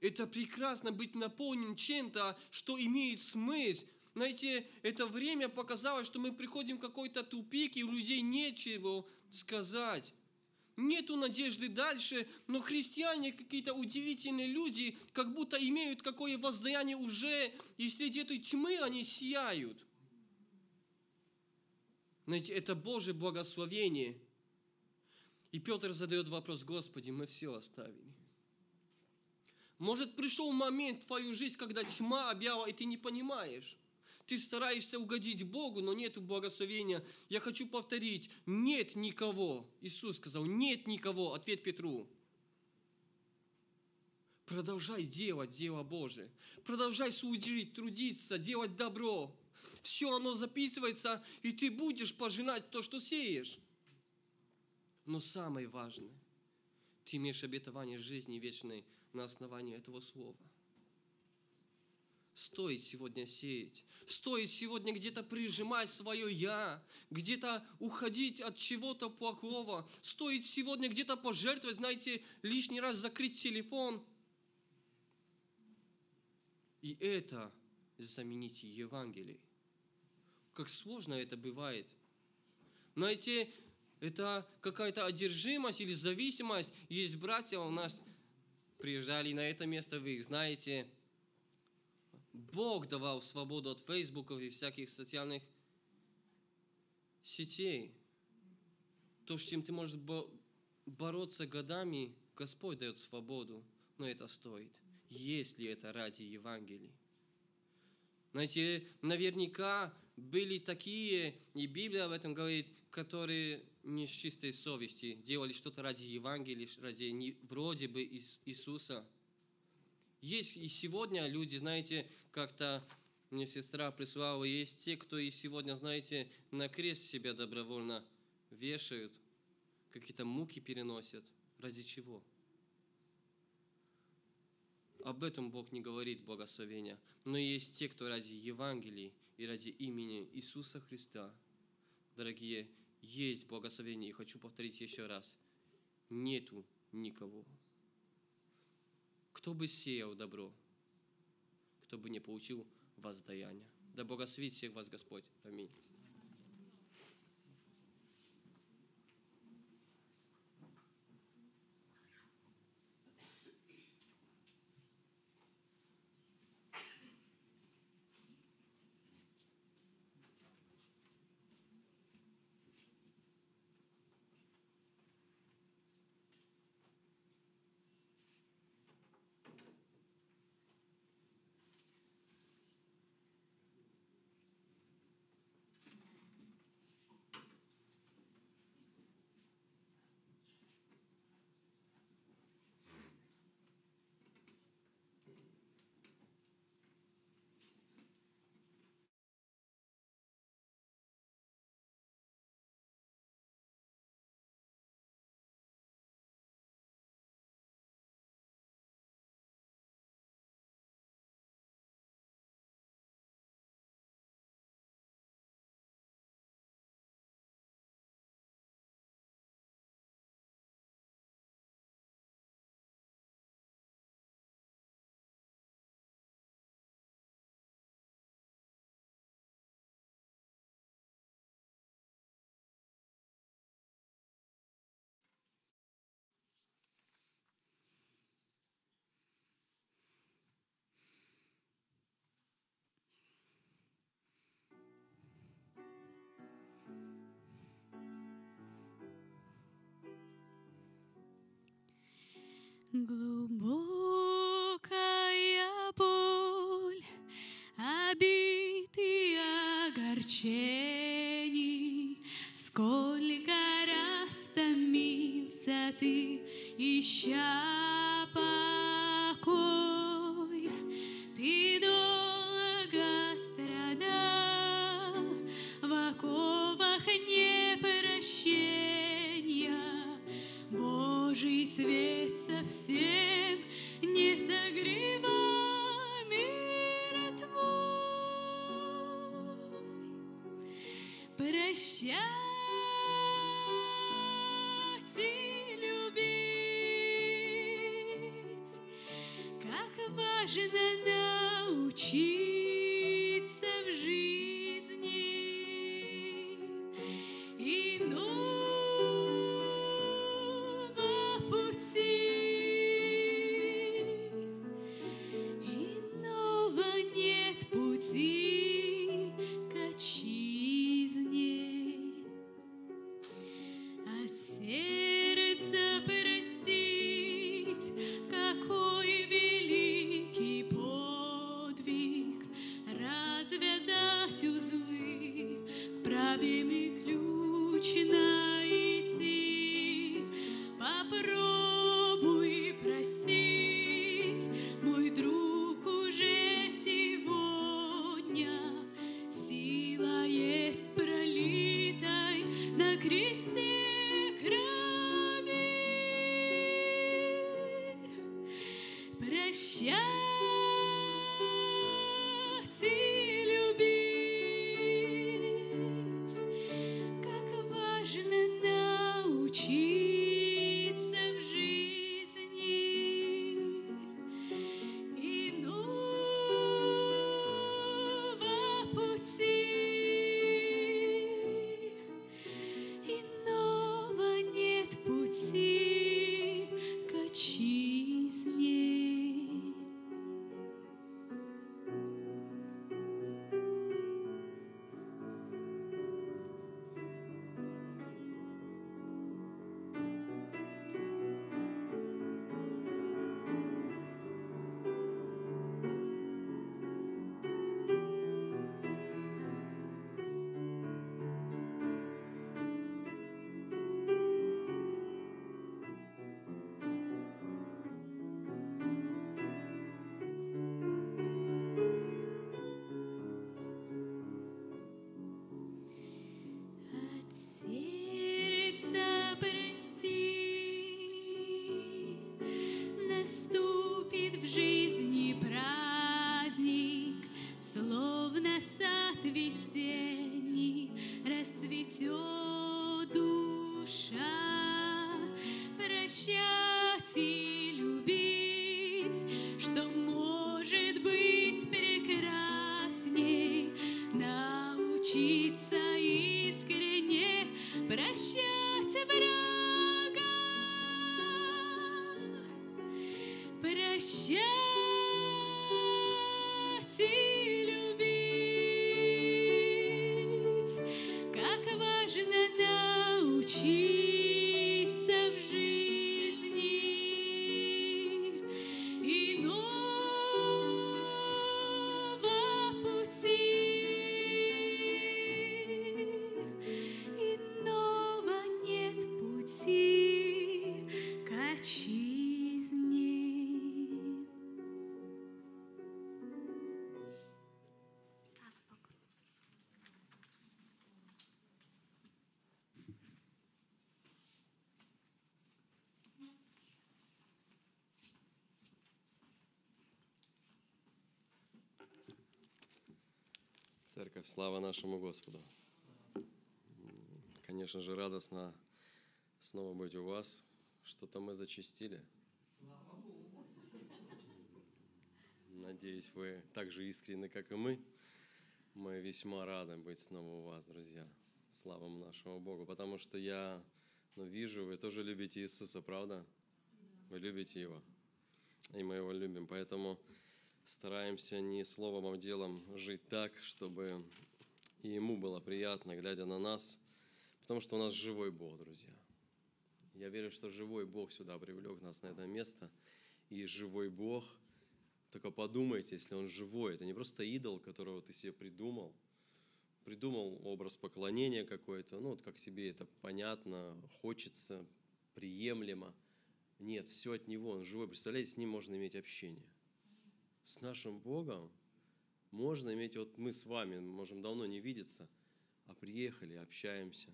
Это прекрасно быть наполнен чем-то, что имеет смысл. Знаете, это время показало, что мы приходим в какой-то тупик, и у людей нечего сказать. Нету надежды дальше, но христиане какие-то удивительные люди, как будто имеют какое воздаяние уже, и среди этой тьмы они сияют. Знаете, это Божье благословение. И Петр задает вопрос, Господи, мы все оставили. Может, пришел момент в твою жизнь, когда тьма объяла, и ты не понимаешь. Ты стараешься угодить Богу, но нет благословения. Я хочу повторить, нет никого. Иисус сказал, нет никого. Ответ Петру. Продолжай делать дело Божие. Продолжай служить, трудиться, делать добро. Все оно записывается, и ты будешь пожинать то, что сеешь. Но самое важное, ты имеешь обетование жизни вечной на основании этого слова. Стоит сегодня сеять, стоит сегодня где-то прижимать свое «я», где-то уходить от чего-то плохого, стоит сегодня где-то пожертвовать, знаете, лишний раз закрыть телефон. И это заменить Евангелие. Как сложно это бывает. Знаете, это какая-то одержимость или зависимость. Есть братья у нас, приезжали на это место, вы их знаете. Бог давал свободу от фейсбуков и всяких социальных сетей. То, с чем ты можешь бороться годами, Господь дает свободу, но это стоит, если это ради Евангелия. Знаете, наверняка были такие, и Библия об этом говорит, которые не с чистой совести делали что-то ради Евангелия, ради вроде бы Иисуса. Есть и сегодня люди, знаете, как-то мне сестра прислала, есть те, кто и сегодня, знаете, на крест себя добровольно вешают, какие-то муки переносят. Ради чего? Об этом Бог не говорит благословения. Но есть те, кто ради Евангелий и ради имени Иисуса Христа, дорогие, есть благословение. И хочу повторить еще раз. Нету никого. Кто бы сеял добро, кто бы не получил воздаяние. Да благословит всех вас Господь. Аминь. Глубокая боль, обид и огорчений, Сколько раз томился ты, ища je ne Церковь, слава нашему Господу. Конечно же, радостно снова быть у вас. Что-то мы зачистили. Надеюсь, вы так же искренны, как и мы. Мы весьма рады быть снова у вас, друзья. Слава нашему Богу. Потому что я ну, вижу, вы тоже любите Иисуса, правда? Вы любите Его. И мы Его любим. Поэтому стараемся не словом, а делом жить так, чтобы и Ему было приятно, глядя на нас. Потому что у нас живой Бог, друзья. Я верю, что живой Бог сюда привлек нас на это место. И живой Бог, только подумайте, если Он живой, это не просто идол, которого ты себе придумал, придумал образ поклонения какой-то, ну вот как себе это понятно, хочется, приемлемо. Нет, все от Него, Он живой. Представляете, с Ним можно иметь общение. С нашим Богом можно иметь, вот мы с вами можем давно не видеться, а приехали, общаемся.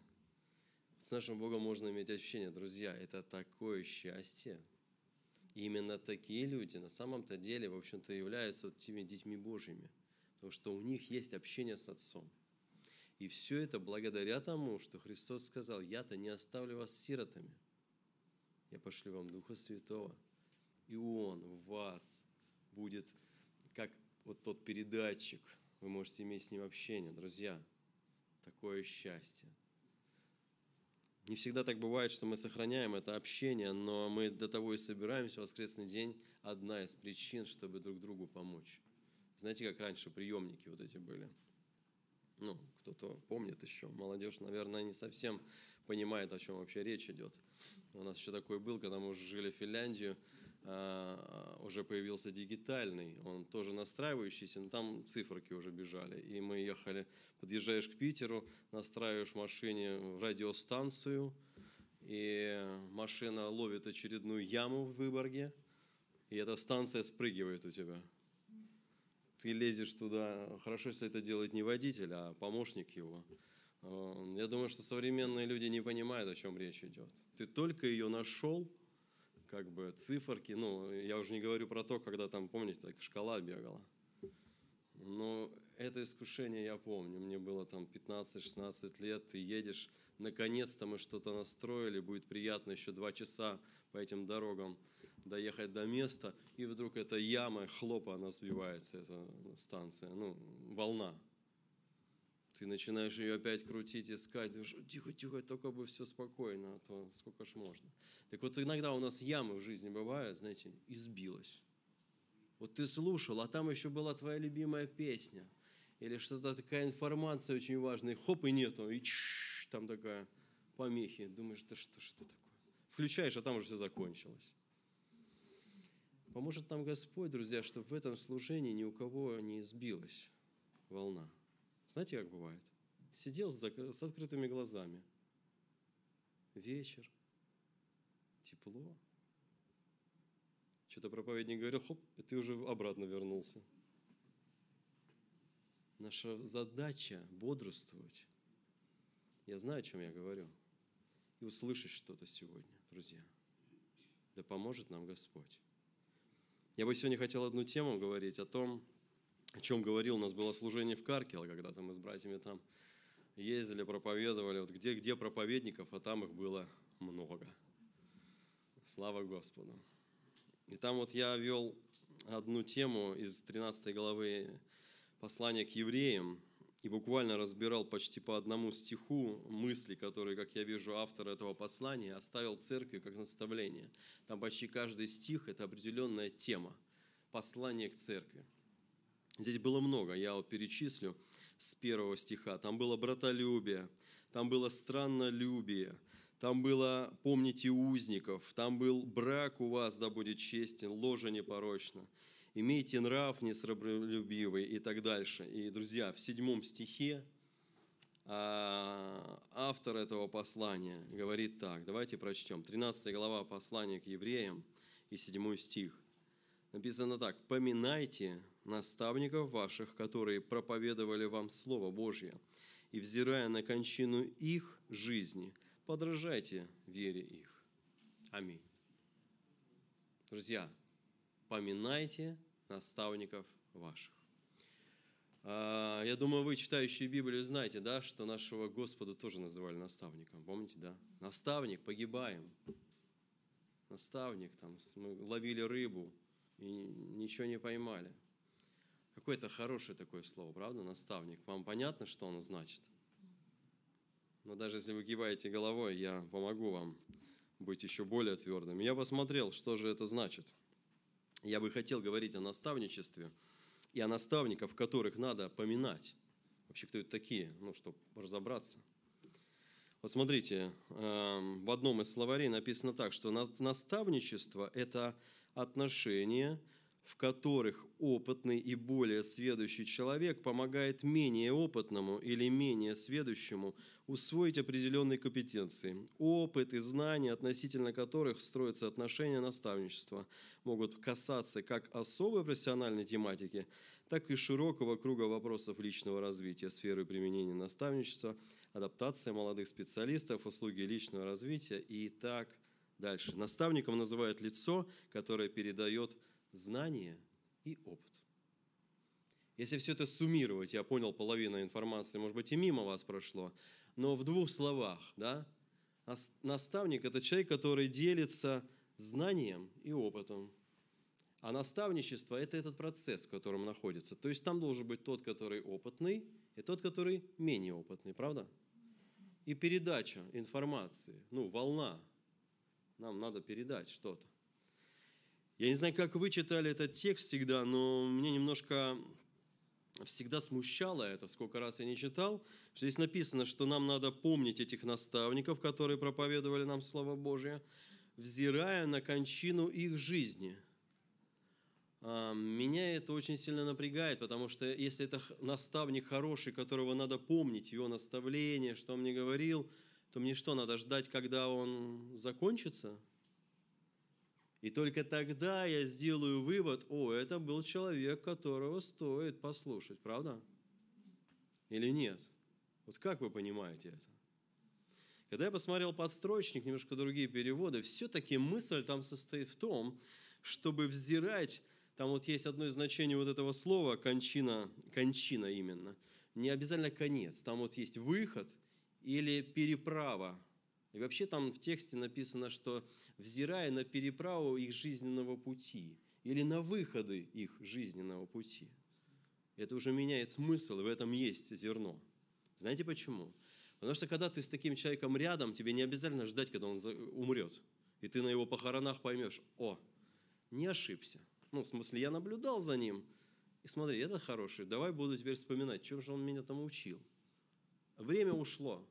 С нашим Богом можно иметь общение, друзья. Это такое счастье. И именно такие люди на самом-то деле, в общем-то, являются вот теми детьми Божьими. Потому что у них есть общение с Отцом. И все это благодаря тому, что Христос сказал, я-то не оставлю вас сиротами. Я пошлю вам Духа Святого. И Он вас будет как вот тот передатчик. Вы можете иметь с Ним общение, друзья. Такое счастье. Не всегда так бывает, что мы сохраняем это общение, но мы для того и собираемся в воскресный день. Одна из причин, чтобы друг другу помочь. Знаете, как раньше приемники вот эти были? Ну, кто-то помнит еще. Молодежь, наверное, не совсем понимает, о чем вообще речь идет. У нас еще такой был, когда мы уже жили в Финляндию, а, уже появился дигитальный, он тоже настраивающийся, но там циферки уже бежали. И мы ехали, подъезжаешь к Питеру, настраиваешь машине в радиостанцию, и машина ловит очередную яму в Выборге, и эта станция спрыгивает у тебя. Ты лезешь туда, хорошо, если это делает не водитель, а помощник его. А, Я думаю, что современные люди не понимают, о чем речь идет. Ты только ее нашел, как бы циферки, ну, я уже не говорю про то, когда там, помните, так шкала бегала. Но это искушение я помню. Мне было там 15-16 лет, ты едешь, наконец-то мы что-то настроили, будет приятно еще два часа по этим дорогам доехать до места, и вдруг эта яма, хлопа, она сбивается, эта станция, ну, волна. Ты начинаешь ее опять крутить, искать, думаешь, тихо, тихо, только бы все спокойно, а то сколько ж можно. Так вот иногда у нас ямы в жизни бывают, знаете, избилась. Вот ты слушал, а там еще была твоя любимая песня. Или что-то такая информация очень важная, хоп, и нету, и чш, там такая помехи. Думаешь, да что ж это такое? Включаешь, а там уже все закончилось. Поможет нам Господь, друзья, чтобы в этом служении ни у кого не сбилась волна. Знаете, как бывает? Сидел с, открытыми глазами. Вечер. Тепло. Что-то проповедник говорил, хоп, и ты уже обратно вернулся. Наша задача бодрствовать. Я знаю, о чем я говорю. И услышать что-то сегодня, друзья. Да поможет нам Господь. Я бы сегодня хотел одну тему говорить о том, о чем говорил, у нас было служение в Каркело, когда-то мы с братьями там ездили, проповедовали. Вот где, где проповедников, а там их было много. Слава Господу. И там вот я вел одну тему из 13 главы послания к евреям, и буквально разбирал почти по одному стиху мысли, которые, как я вижу, автор этого послания оставил церкви как наставление. Там почти каждый стих – это определенная тема, послание к церкви. Здесь было много, я вот перечислю с первого стиха. Там было братолюбие, там было страннолюбие, там было «помните узников», там был «брак у вас да будет честен, ложа непорочна», имейте нрав несрабролюбивый и так дальше. И, друзья, в седьмом стихе а, автор этого послания говорит так. Давайте прочтем. 13 глава послания к евреям и 7 стих. Написано так. «Поминайте наставников ваших, которые проповедовали вам Слово Божье, и, взирая на кончину их жизни, подражайте вере их». Аминь. Друзья, поминайте наставников ваших. А, Я думаю, вы, читающие Библию, знаете, да, что нашего Господа тоже называли наставником. Помните, да? Наставник, погибаем. Наставник, там, мы ловили рыбу и ничего не поймали. Какое-то хорошее такое слово, правда, наставник? Вам понятно, что оно значит? Но даже если вы киваете головой, я помогу вам быть еще более твердым. Я посмотрел, что же это значит. Я бы хотел говорить о наставничестве и о наставниках, которых надо поминать. Вообще, кто это такие? Ну, чтобы разобраться. Вот смотрите, эм, в одном из словарей написано так, что на- наставничество – это отношения, в которых опытный и более сведущий человек помогает менее опытному или менее сведущему усвоить определенные компетенции. Опыт и знания, относительно которых строятся отношения наставничества, могут касаться как особой профессиональной тематики, так и широкого круга вопросов личного развития, сферы применения наставничества, адаптация молодых специалистов, услуги личного развития и так дальше. Наставником называют лицо, которое передает знания и опыт. Если все это суммировать, я понял половину информации, может быть, и мимо вас прошло, но в двух словах, да, Нас- наставник – это человек, который делится знанием и опытом. А наставничество – это этот процесс, в котором находится. То есть там должен быть тот, который опытный, и тот, который менее опытный, правда? И передача информации, ну, волна. Нам надо передать что-то. Я не знаю, как вы читали этот текст всегда, но мне немножко всегда смущало это, сколько раз я не читал, что здесь написано, что нам надо помнить этих наставников, которые проповедовали нам Слово Божие, взирая на кончину их жизни. А, Меня это очень сильно напрягает, потому что если это наставник хороший, которого надо помнить, его наставление, что он мне говорил, то мне что, надо ждать, когда он закончится? И только тогда я сделаю вывод, о, это был человек, которого стоит послушать, правда? Или нет? Вот как вы понимаете это? Когда я посмотрел подстрочник, немножко другие переводы, все-таки мысль там состоит в том, чтобы взирать, там вот есть одно из значений вот этого слова, кончина, кончина именно, не обязательно конец, там вот есть выход или переправа. И вообще там в тексте написано, что взирая на переправу их жизненного пути или на выходы их жизненного пути. Это уже меняет смысл, и в этом есть зерно. Знаете почему? Потому что когда ты с таким человеком рядом, тебе не обязательно ждать, когда он умрет. И ты на его похоронах поймешь, о, не ошибся. Ну, в смысле, я наблюдал за ним. И смотри, это хороший, давай буду теперь вспоминать, чем же он меня там учил. Время ушло.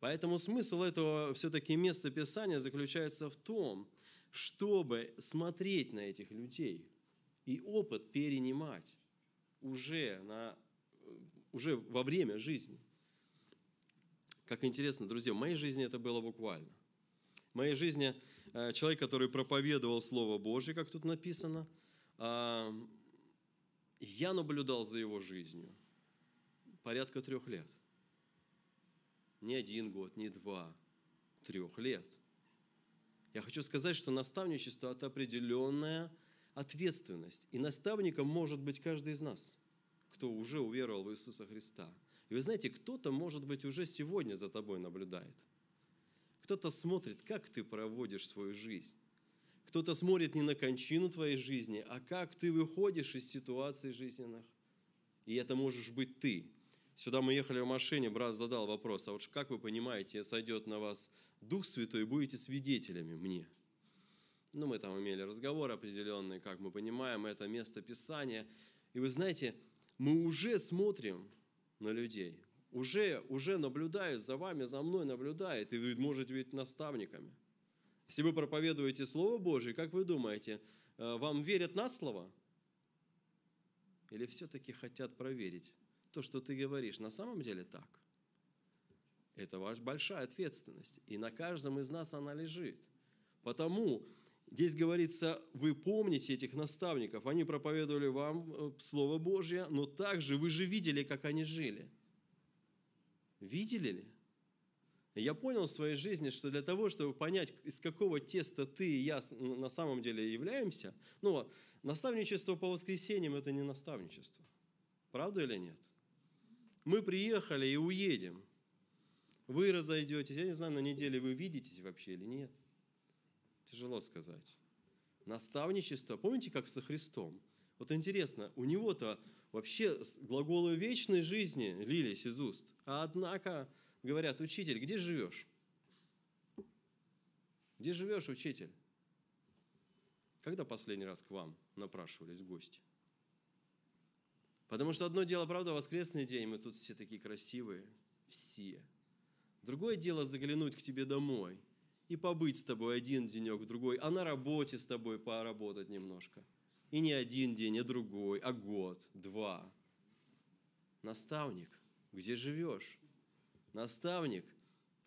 Поэтому смысл этого все-таки места Писания заключается в том, чтобы смотреть на этих людей и опыт перенимать уже, на, уже во время жизни. Как интересно, друзья, в моей жизни это было буквально. В моей жизни э, человек, который проповедовал Слово Божье, как тут написано, а, я наблюдал за его жизнью порядка трех лет. Не один год, не два, трех лет. Я хочу сказать, что наставничество – это определенная, ответственность. И наставником может быть каждый из нас, кто уже уверовал в Иисуса Христа. И вы знаете, кто-то, может быть, уже сегодня за тобой наблюдает. Кто-то смотрит, как ты проводишь свою жизнь. Кто-то смотрит не на кончину твоей жизни, а как ты выходишь из ситуаций жизненных. И это можешь быть ты. Сюда мы ехали в машине, брат задал вопрос, а вот как вы понимаете, сойдет на вас Дух Святой, будете свидетелями мне? Ну, мы там имели разговор определенный, как мы понимаем, это место Писания. И вы знаете, мы уже смотрим на людей, уже, уже наблюдают за вами, за мной наблюдают, и вы можете быть наставниками. Если вы проповедуете Слово Божье, как вы думаете, э, вам верят на слово? Или все-таки хотят проверить то, что ты говоришь, на самом деле так? Это ваша большая ответственность, и на каждом из нас она лежит. Потому здесь говорится, вы помните этих наставников, они проповедовали вам э, Слово Божье, но также вы же видели, как они жили. Видели ли? Я понял в своей жизни, что для того, чтобы понять, из какого теста ты и я на самом деле являемся, ну, наставничество по воскресеньям – это не наставничество. Правда или нет? Мы приехали и уедем. Вы разойдетесь. Я не знаю, на неделе вы видитесь вообще или нет. Тяжело сказать. Наставничество, помните, как со Христом? Вот интересно, у него-то вообще глаголы вечной жизни лились из уст. А однако говорят, учитель, где живешь? Где живешь, учитель? Когда последний раз к вам напрашивались гости? Потому что одно дело, правда, воскресный день, мы тут все такие красивые, все. Другое дело заглянуть к тебе домой и побыть с тобой один денек, другой, а на работе с тобой поработать немножко. И не один день, а другой, а год, два. Наставник, где живешь? Наставник,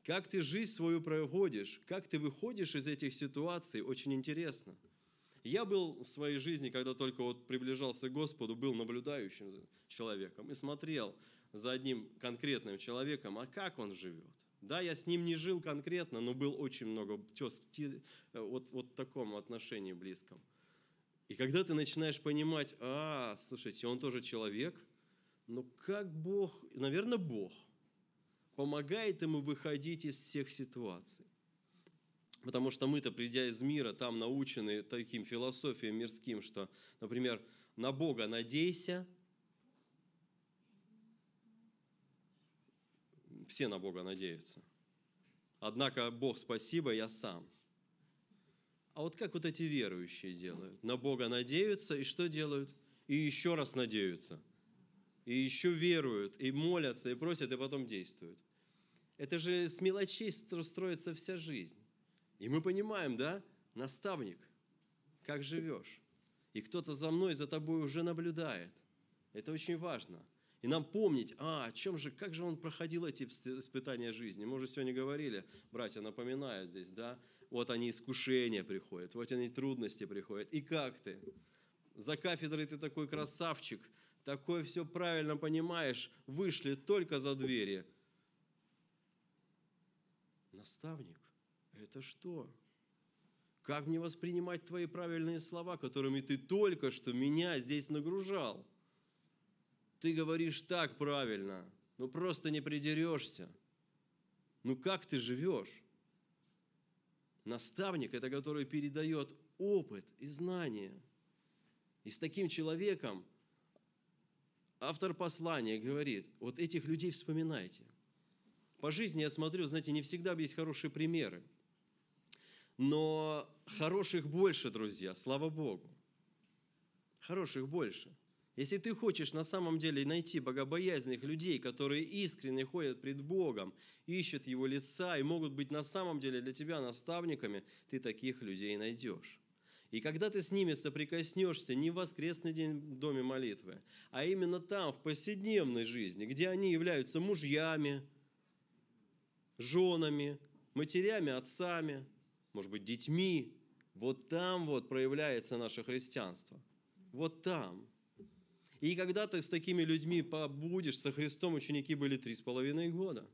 как ты жизнь свою проводишь, как ты выходишь из этих ситуаций, очень интересно. Я был в своей жизни, когда только вот приближался к Господу, был наблюдающим человеком и смотрел за одним конкретным человеком, а как он живет. Да, я с ним не жил конкретно, но был очень много вот, вот в таком отношении близком. И когда ты начинаешь понимать, а, слушайте, он тоже человек, но как Бог, наверное, Бог – помогает ему выходить из всех ситуаций. Потому что мы-то, придя из мира, там научены таким философиям мирским, что, например, на Бога надейся, все на Бога надеются. Однако Бог спасибо, я сам. А вот как вот эти верующие делают? На Бога надеются и что делают? И еще раз надеются – и еще веруют, и молятся, и просят, и потом действуют. Это же с мелочей строится вся жизнь. И мы понимаем, да, наставник, как живешь. И кто-то за мной, за тобой уже наблюдает. Это очень важно. И нам помнить, а, о чем же, как же он проходил эти испытания жизни. Мы уже сегодня говорили, братья напоминают здесь, да, вот они искушения приходят, вот они трудности приходят. И как ты? За кафедрой ты такой красавчик, такое все правильно понимаешь, вышли только за двери. Наставник, это что? Как мне воспринимать твои правильные слова, которыми ты только что меня здесь нагружал? Ты говоришь так правильно, но просто не придерешься. Ну как ты живешь? Наставник – это который передает опыт и знания. И с таким человеком автор послания говорит, вот этих людей вспоминайте. По жизни я смотрю, знаете, не всегда есть хорошие примеры. Но хороших больше, друзья, слава Богу. Хороших больше. Если ты хочешь на самом деле найти богобоязненных людей, которые искренне ходят пред Богом, ищут Его лица и могут быть на самом деле для тебя наставниками, ты таких людей найдешь. И когда ты с ними соприкоснешься не в воскресный день в доме молитвы, а именно там, в повседневной жизни, где они являются мужьями, женами, матерями, отцами, может быть, детьми, вот там вот проявляется наше христианство. Вот там. И когда ты с такими людьми побудешь, со Христом ученики были три с половиной года.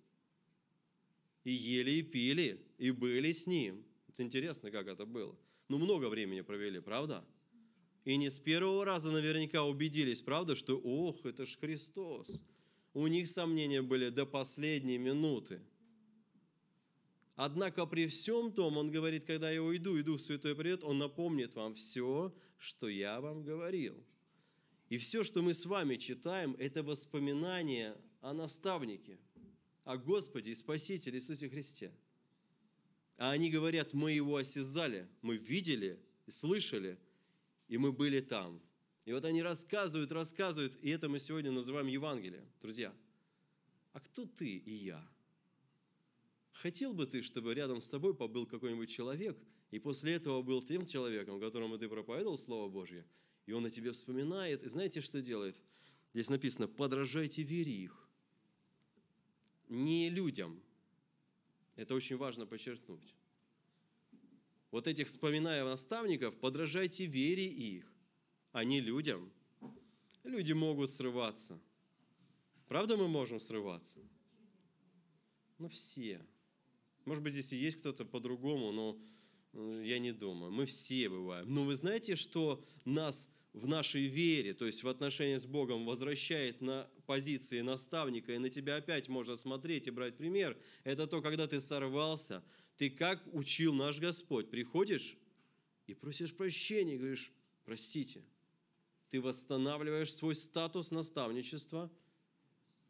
И ели, и пили, и были с Ним. Это интересно, как это было. Ну, много времени провели, правда? И не с первого раза наверняка убедились, правда, что ох, это ж Христос. У них сомнения были до последней минуты. Однако при всем том, он говорит, когда я уйду, и Дух Святой придет, он напомнит вам все, что я вам говорил. И все, что мы с вами читаем, это воспоминание о наставнике, о Господе и Спасителе Иисусе Христе. А они говорят, мы его осязали, мы видели и слышали, и мы были там. И вот они рассказывают, рассказывают, и это мы сегодня называем Евангелие. Друзья, а кто ты и я? Хотел бы ты, чтобы рядом с тобой побыл какой-нибудь человек, и после этого был тем человеком, которому ты проповедовал Слово Божье, и он о тебе вспоминает, и знаете, что делает? Здесь написано, подражайте вере их. Не людям. Это очень важно подчеркнуть. Вот этих, вспоминая наставников, подражайте вере их, а не людям. Люди могут срываться. Правда мы можем срываться? Ну, все. Может быть, здесь и есть кто-то по-другому, но э, я не думаю. Мы все бываем. Но вы знаете, что нас в нашей вере, то есть в отношении с Богом, возвращает на позиции наставника, и на тебя опять можно смотреть и брать пример, это то, когда ты сорвался, ты как учил наш Господь, приходишь и просишь прощения, говоришь, простите, ты восстанавливаешь свой статус наставничества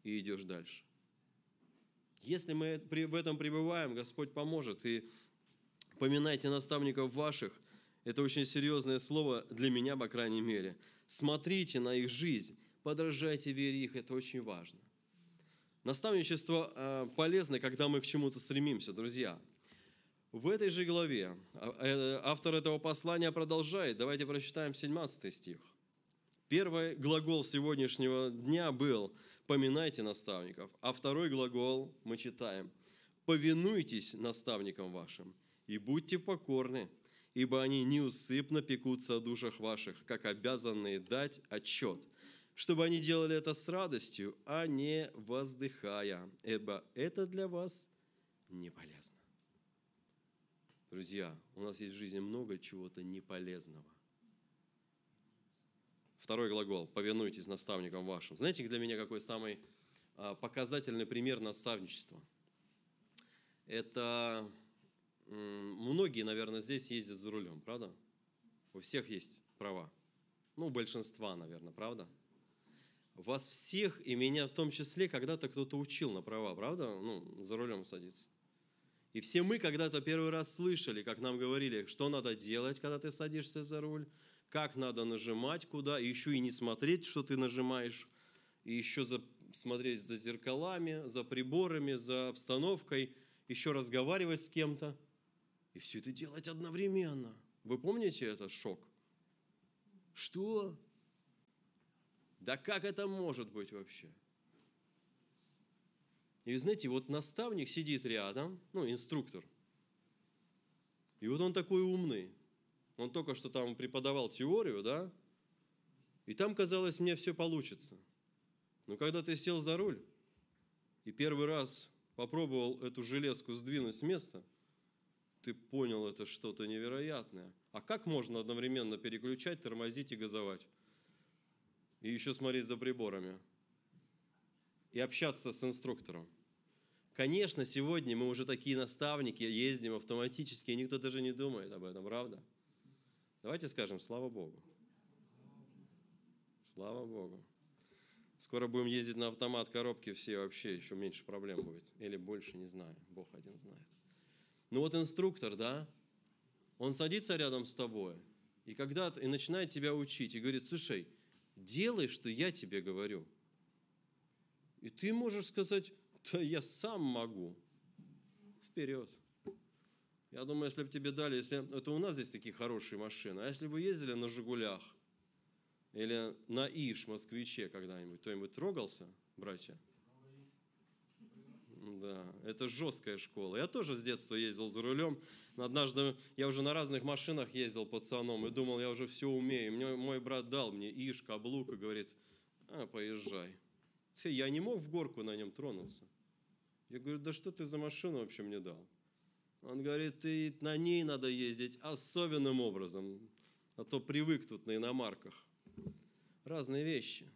и идешь дальше. Если мы в этом пребываем, Господь поможет. И поминайте наставников ваших. Это очень серьезное слово для меня, по крайней мере. Смотрите на их жизнь, подражайте вере их, это очень важно. Наставничество э, полезно, когда мы к чему-то стремимся, друзья. В этой же главе а, э, автор этого послания продолжает. Давайте прочитаем 17 стих. Первый глагол сегодняшнего дня был «поминайте наставников», а второй глагол мы читаем «повинуйтесь наставникам вашим и будьте покорны, ибо они неусыпно пекутся о душах ваших, как обязанные дать отчет, чтобы они делали это с радостью, а не воздыхая, ибо это для вас не полезно. Друзья, у нас есть в жизни много чего-то неполезного. Второй глагол – повинуйтесь наставникам вашим. Знаете, для меня какой самый а, показательный пример наставничества? Это многие, наверное, здесь ездят за рулем, правда? У всех есть права. Ну, у большинства, наверное, правда? Вас всех и меня в том числе когда-то кто-то учил на права, правда? Ну, за рулем садиться. И все мы когда-то первый раз слышали, как нам говорили, что надо делать, когда ты садишься за руль, как надо нажимать куда, и еще и не смотреть, что ты нажимаешь, и еще за, смотреть за зеркалами, за приборами, за обстановкой, еще разговаривать с кем-то. И все это делать одновременно. Вы помните этот шок? Что? Да как это может быть вообще? И знаете, вот наставник сидит рядом, ну, инструктор. И вот он такой умный. Он только что там преподавал теорию, да? И там казалось, мне все получится. Но когда ты сел за руль и первый раз попробовал эту железку сдвинуть с места, ты понял, это что-то невероятное. А как можно одновременно переключать, тормозить и газовать? И еще смотреть за приборами – и общаться с инструктором. Конечно, сегодня мы уже такие наставники, ездим автоматически, и никто даже не думает об этом, правда? Давайте скажем, слава Богу. Слава Богу. Скоро будем ездить на автомат коробки, все вообще еще меньше проблем будет. Или больше, не знаю. Бог один знает. Ну вот инструктор, да, он садится рядом с тобой, и когда и начинает тебя учить, и говорит, слушай, делай, что я тебе говорю – и ты можешь сказать, да я сам могу. Вперед. Я думаю, если бы тебе дали, если это у нас здесь такие хорошие машины, а если бы ездили на «Жигулях» или на «Иш» москвиче когда-нибудь, кто-нибудь трогался, братья? Да, это жесткая школа. Я тоже с детства ездил за рулем. Однажды я уже на разных машинах ездил пацаном и думал, я уже все умею. Мне мой брат дал мне иш, каблук и говорит, а, поезжай. Я не мог в горку на нем тронуться. Я говорю, да что ты за машину вообще мне дал? Он говорит, ты на ней надо ездить особенным образом. а то привык тут на иномарках. Разные вещи.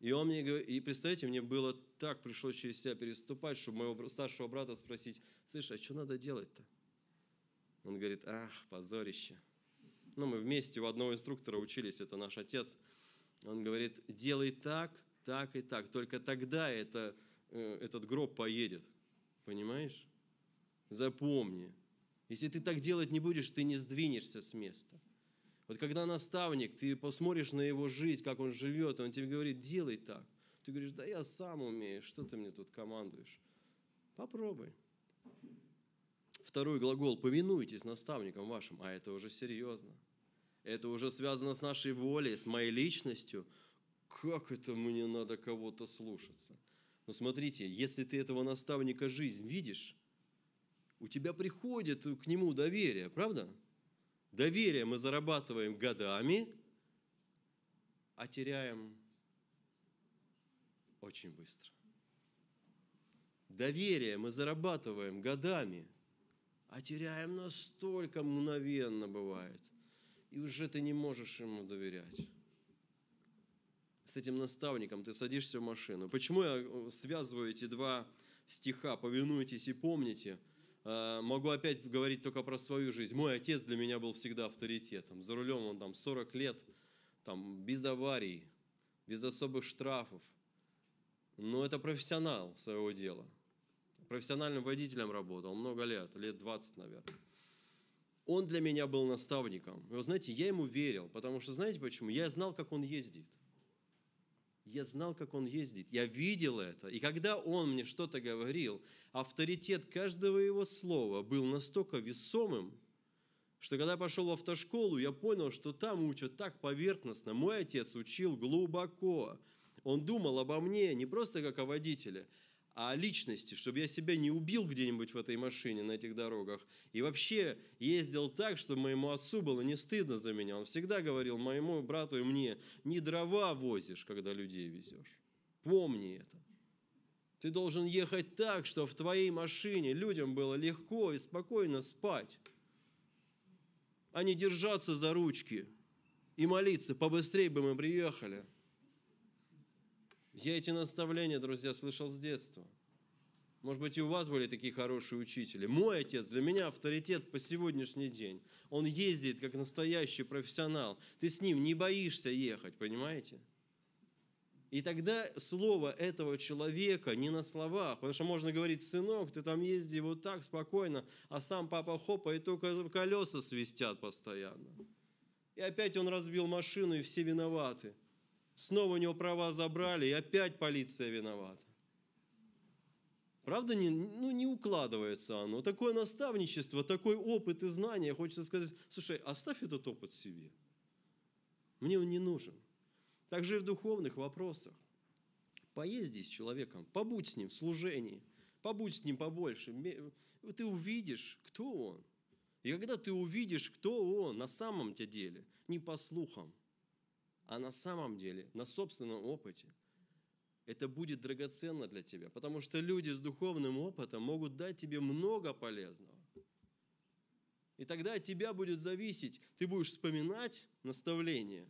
И он мне говорит, и представьте, мне было так, пришлось через себя переступать, чтобы моего старшего брата спросить, слышь, а что надо делать-то? Он говорит, ах, позорище. Ну, мы вместе у одного инструктора учились, это наш отец. Он говорит, делай так, так и так. Только тогда это, э, этот гроб поедет. Понимаешь? Запомни. Если ты так делать не будешь, ты не сдвинешься с места. Вот когда наставник, ты посмотришь на его жизнь, как он живет, он тебе говорит, делай так. Ты говоришь, да я сам умею, что ты мне тут командуешь? Попробуй. Второй глагол, повинуйтесь наставникам вашим, а это уже серьезно. Это уже связано с нашей волей, с моей личностью. Как это мне надо кого-то слушаться? Но смотрите, если ты этого наставника жизнь видишь, у тебя приходит к нему доверие, правда? Доверие мы зарабатываем годами, а теряем очень быстро. Доверие мы зарабатываем годами, а теряем настолько мгновенно бывает. И уже ты не можешь ему доверять. С этим наставником ты садишься в машину. Почему я э, связываю эти два стиха «Повинуйтесь и помните»? Э, Могу опять говорить только про свою жизнь. Мой отец для меня был всегда авторитетом. За рулем он там 40 лет, там, без аварий, без особых штрафов. Но это профессионал своего дела. Профессиональным водителем работал много лет, лет 20, наверное. Он для меня был наставником. И вы знаете, я ему верил, потому что знаете почему? Я знал, как он ездит. Я знал, как он ездит. Я видел это. И когда он мне что-то говорил, авторитет каждого его слова был настолько весомым, что когда я пошел в автошколу, я понял, что там учат так поверхностно. Мой отец учил глубоко. Он думал обо мне не просто как о водителе, о личности, чтобы я себя не убил где-нибудь в этой машине на этих дорогах. И вообще ездил так, чтобы моему отцу было не стыдно за меня. Он всегда говорил моему брату и мне, не дрова возишь, когда людей везешь. Помни это. Ты должен ехать так, чтобы в твоей машине людям было легко и спокойно спать, а не держаться за ручки и молиться, побыстрее бы мы приехали. Я эти наставления, друзья, слышал с детства. Может быть, и у вас были такие хорошие учителі. Мой отец для меня авторитет по сегодняшний день. Он ездит как настоящий профессионал. Ты с ним не боишься ехать, понимаете? И тогда слово этого человека не на словах, потому что можно говорить, сынок, ты там езди вот так спокойно, а сам папа хопа, и только колеса свистят постоянно. И опять он разбил машину, и все виноваты. Снова у него права забрали, и опять полиция виновата. Правда, не, ну, не укладывается оно. Такое наставничество, такой опыт и знания. Хочется сказать, слушай, оставь этот опыт себе. Мне он не нужен. Также и в духовных вопросах. Поезди с человеком, побудь с ним в служении, побудь с ним побольше. Ты увидишь, кто он. И когда ты увидишь, кто он на самом деле, не по слухам, а на самом деле, на собственном опыте, это будет драгоценно для тебя, потому что люди с духовным опытом могут дать тебе много полезного. И тогда от тебя будет зависеть, ты будешь вспоминать наставление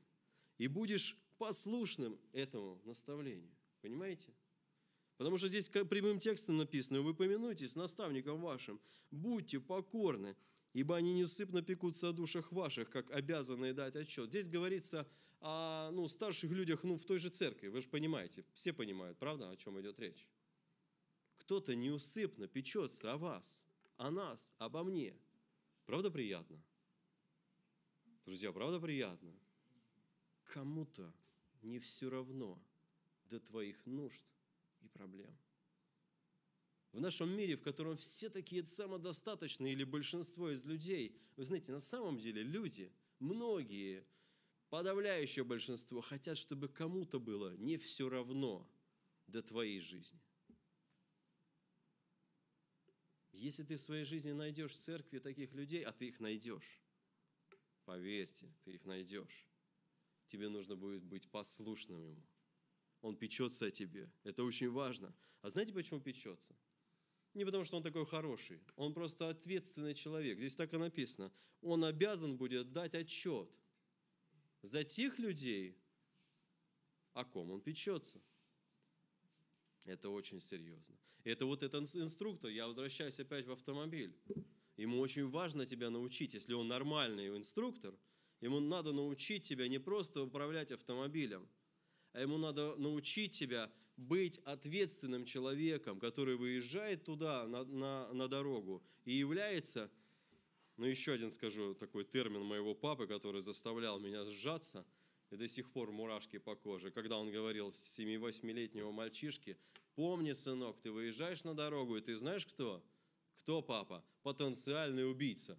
и будешь послушным этому наставлению. Понимаете? Потому что здесь прямым текстом написано, вы помянуйтесь наставником вашим, будьте покорны, ибо они неусыпно пекутся о душах ваших, как обязанные дать отчет. Здесь говорится о ну, старших людях ну, в той же церкви, вы же понимаете, все понимают, правда, о чем идет речь. Кто-то неусыпно печется о вас, о нас, обо мне. Правда приятно? Друзья, правда приятно? Кому-то не все равно до твоих нужд и проблем. В нашем мире, в котором все такие самодостаточные или большинство из людей, вы знаете, на самом деле люди, многие, подавляющее большинство хотят, чтобы кому-то было не все равно до твоей жизни. Если ты в своей жизни найдешь в церкви таких людей, а ты их найдешь, поверьте, ты их найдешь, тебе нужно будет быть послушным ему. Он печется о тебе. Это очень важно. А знаете, почему печется? Не потому, что он такой хороший. Он просто ответственный человек. Здесь так и написано. Он обязан будет дать отчет. За тех людей, о ком он печется. Это очень серьезно. Это вот этот инс- инструктор, я возвращаюсь опять в автомобиль. Ему очень важно тебя научить. Если он нормальный инструктор, ему надо научить тебя не просто управлять автомобилем, а ему надо научить тебя быть ответственным человеком, который выезжает туда, на, на, на дорогу, и является, ну еще один скажу такой термин моего папы, который заставлял меня сжаться, и до сих пор мурашки по коже, когда он говорил 7-8-летнего мальчишки, помни, сынок, ты выезжаешь на дорогу, и ты знаешь кто? Кто папа? Потенциальный убийца.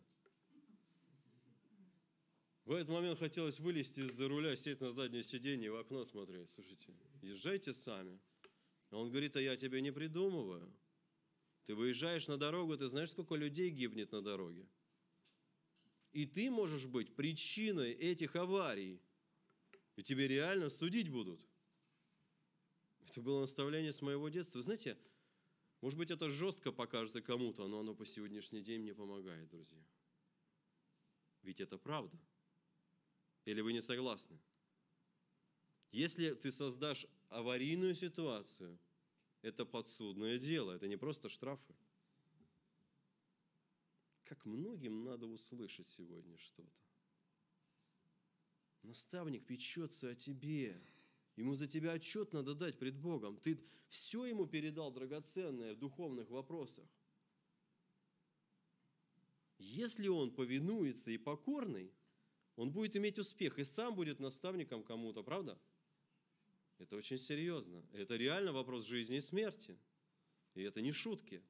В этот момент хотелось вылезти из-за руля, сесть на заднее сиденье и в окно смотреть. Слушайте, езжайте сами. Он говорит, а я тебе не придумываю. Ты выезжаешь на дорогу, ты знаешь, сколько людей гибнет на дороге? И ты можешь быть причиной этих аварий. И тебе реально судить будут. Это было наставление с моего детства. Знаете, может быть, это жестко покажется кому-то, но оно по сегодняшний день мне помогает, друзья. Ведь это правда. Или вы не согласны? Если ты создашь аварийную ситуацию, это подсудное дело, это не просто штрафы. Как многим надо услышать сегодня что-то. Наставник печется о тебе. Ему за тебя отчет надо дать пред Богом. Ты все ему передал драгоценное в духовных вопросах. Если он повинуется и покорный, он будет иметь успех и сам будет наставником кому-то, правда? Это очень серьезно. Это реально вопрос жизни и смерти. И это не шутки.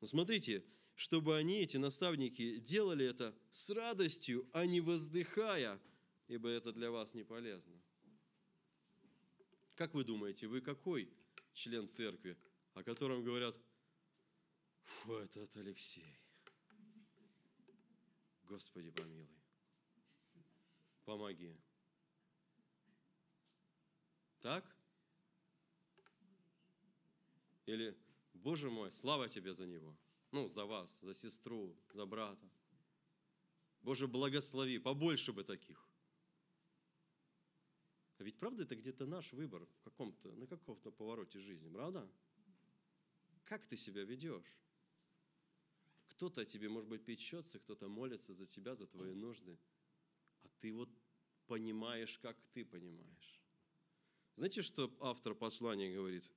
Но смотрите, чтобы они, эти наставники, делали это с радостью, а не воздыхая, ибо это для вас не полезно. Как вы думаете, вы какой член церкви, о котором говорят, фу, этот Алексей, Господи помилуй, помоги. Так? Или, Боже мой, слава тебе за него. Ну, за вас, за сестру, за брата. Боже, благослови, побольше бы таких. А ведь правда это где-то наш выбор в каком-то, на каком-то повороте жизни, правда? Как ты себя ведешь? Кто-то о тебе, может быть, печется, кто-то молится за тебя, за твои нужды. А ты вот понимаешь, как ты понимаешь. Знаете, что автор послания говорит?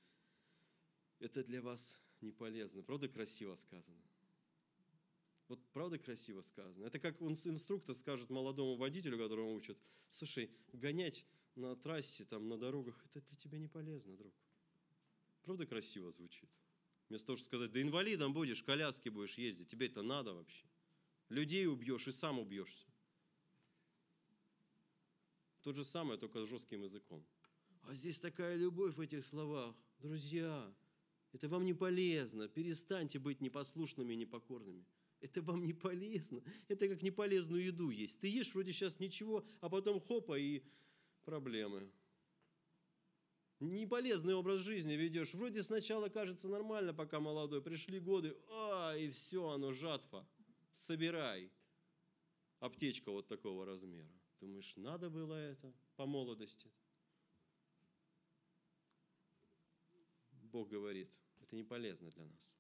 Это для вас не полезно. Правда красиво сказано? Вот правда красиво сказано. Это как инструктор скажет молодому водителю, которого учат, слушай, гонять на трассе, там, на дорогах, это для тебя не полезно, друг. Правда красиво звучит? Вместо того, чтобы сказать, да инвалидом будешь, в коляске будешь ездить, тебе это надо вообще. Людей убьешь и сам убьешься. То же самое, только жестким языком. А здесь такая любовь в этих словах. Друзья, это вам не полезно. Перестаньте быть непослушными и непокорными. Это вам не полезно. Это как неполезную еду есть. Ты ешь вроде сейчас ничего, а потом хопа и проблемы. Неполезный образ жизни ведешь. Вроде сначала кажется нормально, пока молодой. Пришли годы, а, и все, оно жатва. Собирай. Аптечка вот такого размера. Думаешь, надо было это по молодости? Бог говорит, это не полезно для нас.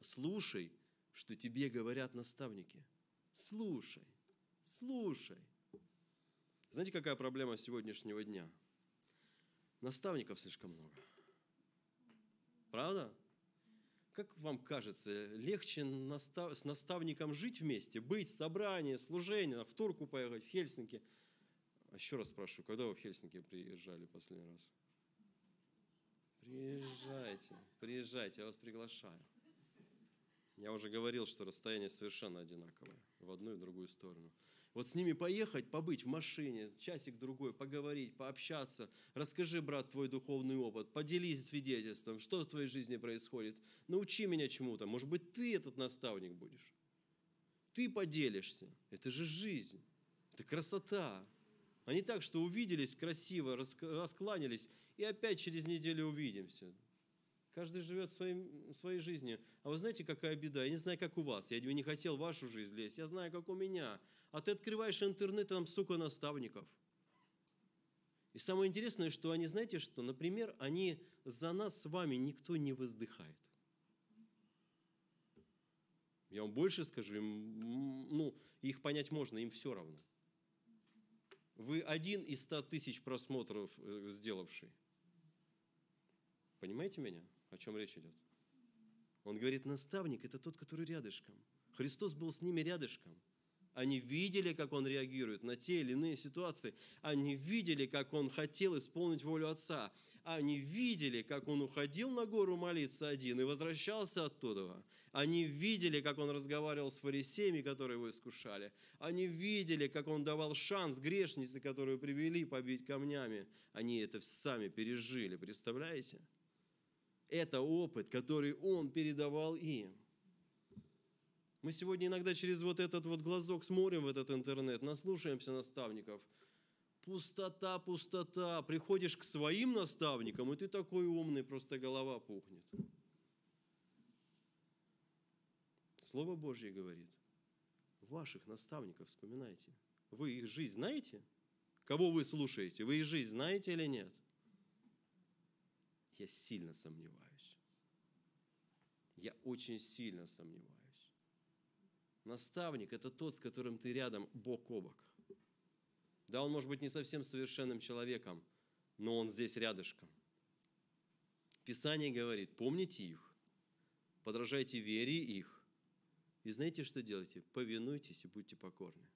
Слушай, что тебе говорят наставники. Слушай, слушай. Знаете, какая проблема сегодняшнего дня? Наставников слишком много. Правда? Как вам кажется, легче настав... с наставником жить вместе, быть, собрание, служение, в Турку поехать, в Хельсинки? А Еще раз спрашиваю, когда вы в Хельсинки приезжали последний раз? Приезжайте, приезжайте, я вас приглашаю. Я уже говорил, что расстояние совершенно одинаковое, в одну и другую сторону. Вот с ними поехать, побыть в машине, часик-другой, поговорить, пообщаться. Расскажи, брат, твой духовный опыт, поделись свидетельством, что в твоей жизни происходит. Научи меня чему-то. Может быть, ты этот наставник будешь. Ты поделишься. Это же жизнь. Это красота. А не так, что увиделись красиво, раскланялись, и опять через неделю увидимся. Каждый живет своим, своей жизнью. А вы знаете, какая беда? Я не знаю, как у вас. Я не хотел вашу жизнь лезть. Я знаю, как у меня. А ты открываешь интернет, там столько наставников. И самое интересное, что они, знаете что, например, они за нас с вами никто не воздыхает. Я вам больше скажу, им, ну, их понять можно, им все равно. Вы один из ста тысяч просмотров э, сделавший. Понимаете меня, о чем речь идет? Он говорит, наставник – это тот, который рядышком. Христос был с ними рядышком. Они видели, как он реагирует на те или иные ситуации. Они видели, как он хотел исполнить волю Отца. Они видели, как он уходил на гору молиться один и возвращался оттуда. Они видели, как он разговаривал с фарисеями, которые его искушали. Они видели, как он давал шанс грешнице, которую привели побить камнями. Они это сами пережили, представляете? Это опыт, который он передавал им. Мы сегодня иногда через вот этот вот глазок смотрим в этот интернет, наслушаемся наставников. Пустота, пустота. Приходишь к своим наставникам, и ты такой умный, просто голова пухнет. Слово Божье говорит, ваших наставников вспоминайте. Вы их жизнь знаете? Кого вы слушаете? Вы их жизнь знаете или нет? Я сильно сомневаюсь. Я очень сильно сомневаюсь. Наставник – это тот, с которым ты рядом бок о бок. Да, он может быть не совсем совершенным человеком, но он здесь рядышком. Писание говорит, помните их, подражайте вере их. И знаете, что делайте? Повинуйтесь и будьте покорны.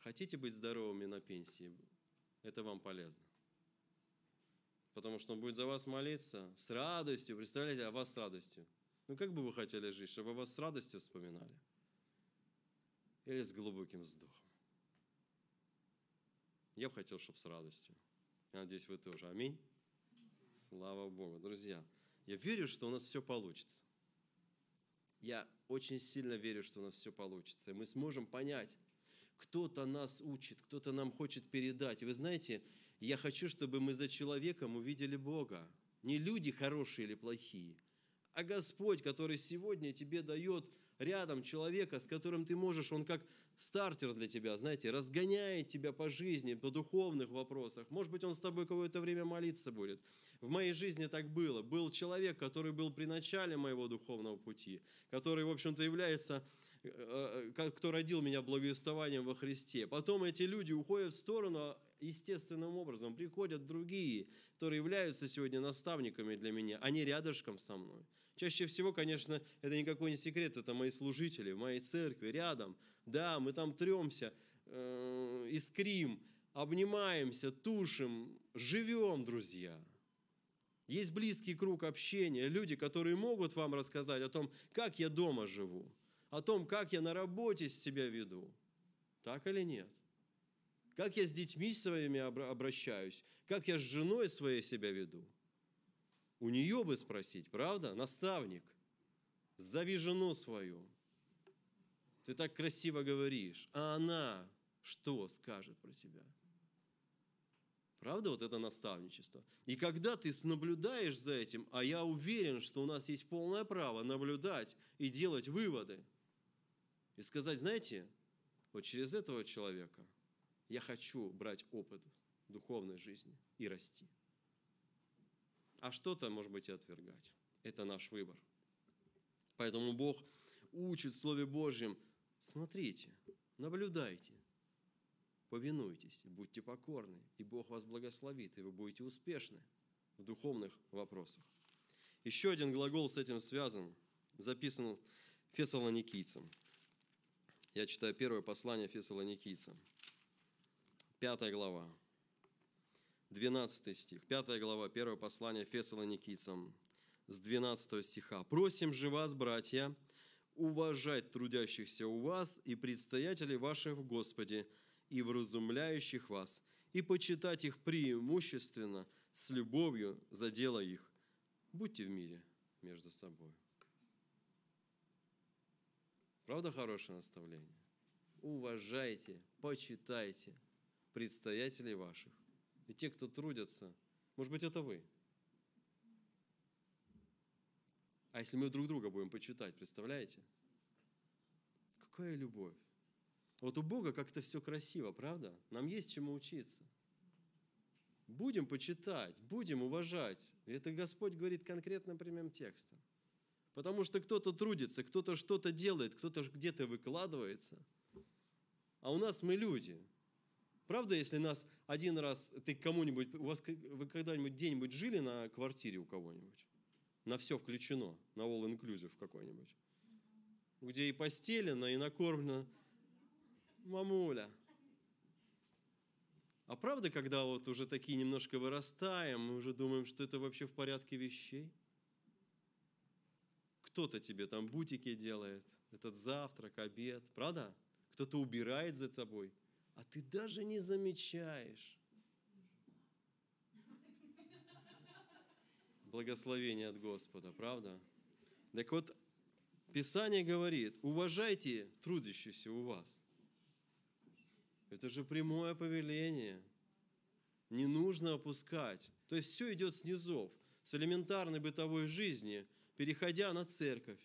Хотите быть здоровыми на пенсии? Это вам полезно. Потому что он будет за вас молиться с радостью. Представляете, о вас с радостью. Ну как бы вы хотели жить, чтобы вас с радостью вспоминали? Или с глубоким вздохом? Я бы хотел, чтобы с радостью. Я надеюсь, вы тоже. Аминь. Слава Богу. Друзья, я верю, что у нас все получится. Я очень сильно верю, что у нас все получится. И мы сможем понять, кто-то нас учит, кто-то нам хочет передать. И вы знаете, я хочу, чтобы мы за человеком увидели Бога. Не люди хорошие или плохие – а Господь, который сегодня тебе дает рядом человека, с которым ты можешь, он как стартер для тебя, знаете, разгоняет тебя по жизни, по духовных вопросах. Может быть, он с тобой какое-то время молиться будет. В моей жизни так было. Был человек, который был при начале моего духовного пути, который, в общем-то, является кто родил меня благовествованием во Христе. Потом эти люди уходят в сторону естественным образом. Приходят другие, которые являются сегодня наставниками для меня. Они рядышком со мной. Чаще всего, конечно, это никакой не секрет, это мои служители в моей церкви, рядом. Да, мы там тремся, э, искрим, обнимаемся, тушим, живем, друзья. Есть близкий круг общения, люди, которые могут вам рассказать о том, как я дома живу, о том, как я на работе себя веду. Так или нет? Как я с детьми своими обращаюсь? Как я с женой своей себя веду? У нее бы спросить, правда? Наставник, зови жену свою. Ты так красиво говоришь. А она что скажет про тебя? Правда, вот это наставничество? И когда ты наблюдаешь за этим, а я уверен, что у нас есть полное право наблюдать и делать выводы – и сказать, знаете, вот через этого человека я хочу брать опыт духовной жизни и расти. А что-то, может быть, и отвергать. Это наш выбор. Поэтому Бог учит в Слове Божьем, смотрите, наблюдайте, повинуйтесь, будьте покорны, и Бог вас благословит, и вы будете успешны в духовных вопросах. Еще один глагол с этим связан, записан фессалоникийцам – я читаю первое послание Фессалоникийцам. Пятая глава. 12 стих. Пятая глава, первое послание Фессалоникийцам с 12 стиха. «Просим же вас, братья, уважать трудящихся у вас и предстоятелей ваших в Господе, и вразумляющих вас, и почитать их преимущественно с любовью за дело их. Будьте в мире между собой. Правда хорошее наставление? Уважайте, почитайте предстоятелей ваших. И те, кто трудятся, может быть, это вы. А если мы друг друга будем почитать, представляете? Какая любовь. Вот у Бога как-то все красиво, правда? Нам есть чему учиться. Будем почитать, будем уважать. И это Господь говорит конкретно прямым текстом. Потому что кто-то трудится, кто-то что-то делает, кто-то где-то выкладывается. А у нас мы люди. Правда, если нас один раз, ты кому-нибудь, у вас вы когда-нибудь день-нибудь жили на квартире у кого-нибудь? На все включено, на all inclusive какой-нибудь. Где и постелено, и накормлено. Мамуля. А правда, когда вот уже такие немножко вырастаем, мы уже думаем, что это вообще в порядке вещей? Кто-то тебе там бутики делает, этот завтрак, обед, правда? Кто-то убирает за собой, а ты даже не замечаешь. Благословение от Господа, правда? Так вот, Писание говорит, уважайте трудящихся у вас. Это же прямое повеление. Не нужно опускать. То есть все идет снизов, с элементарной бытовой жизни, переходя на церковь.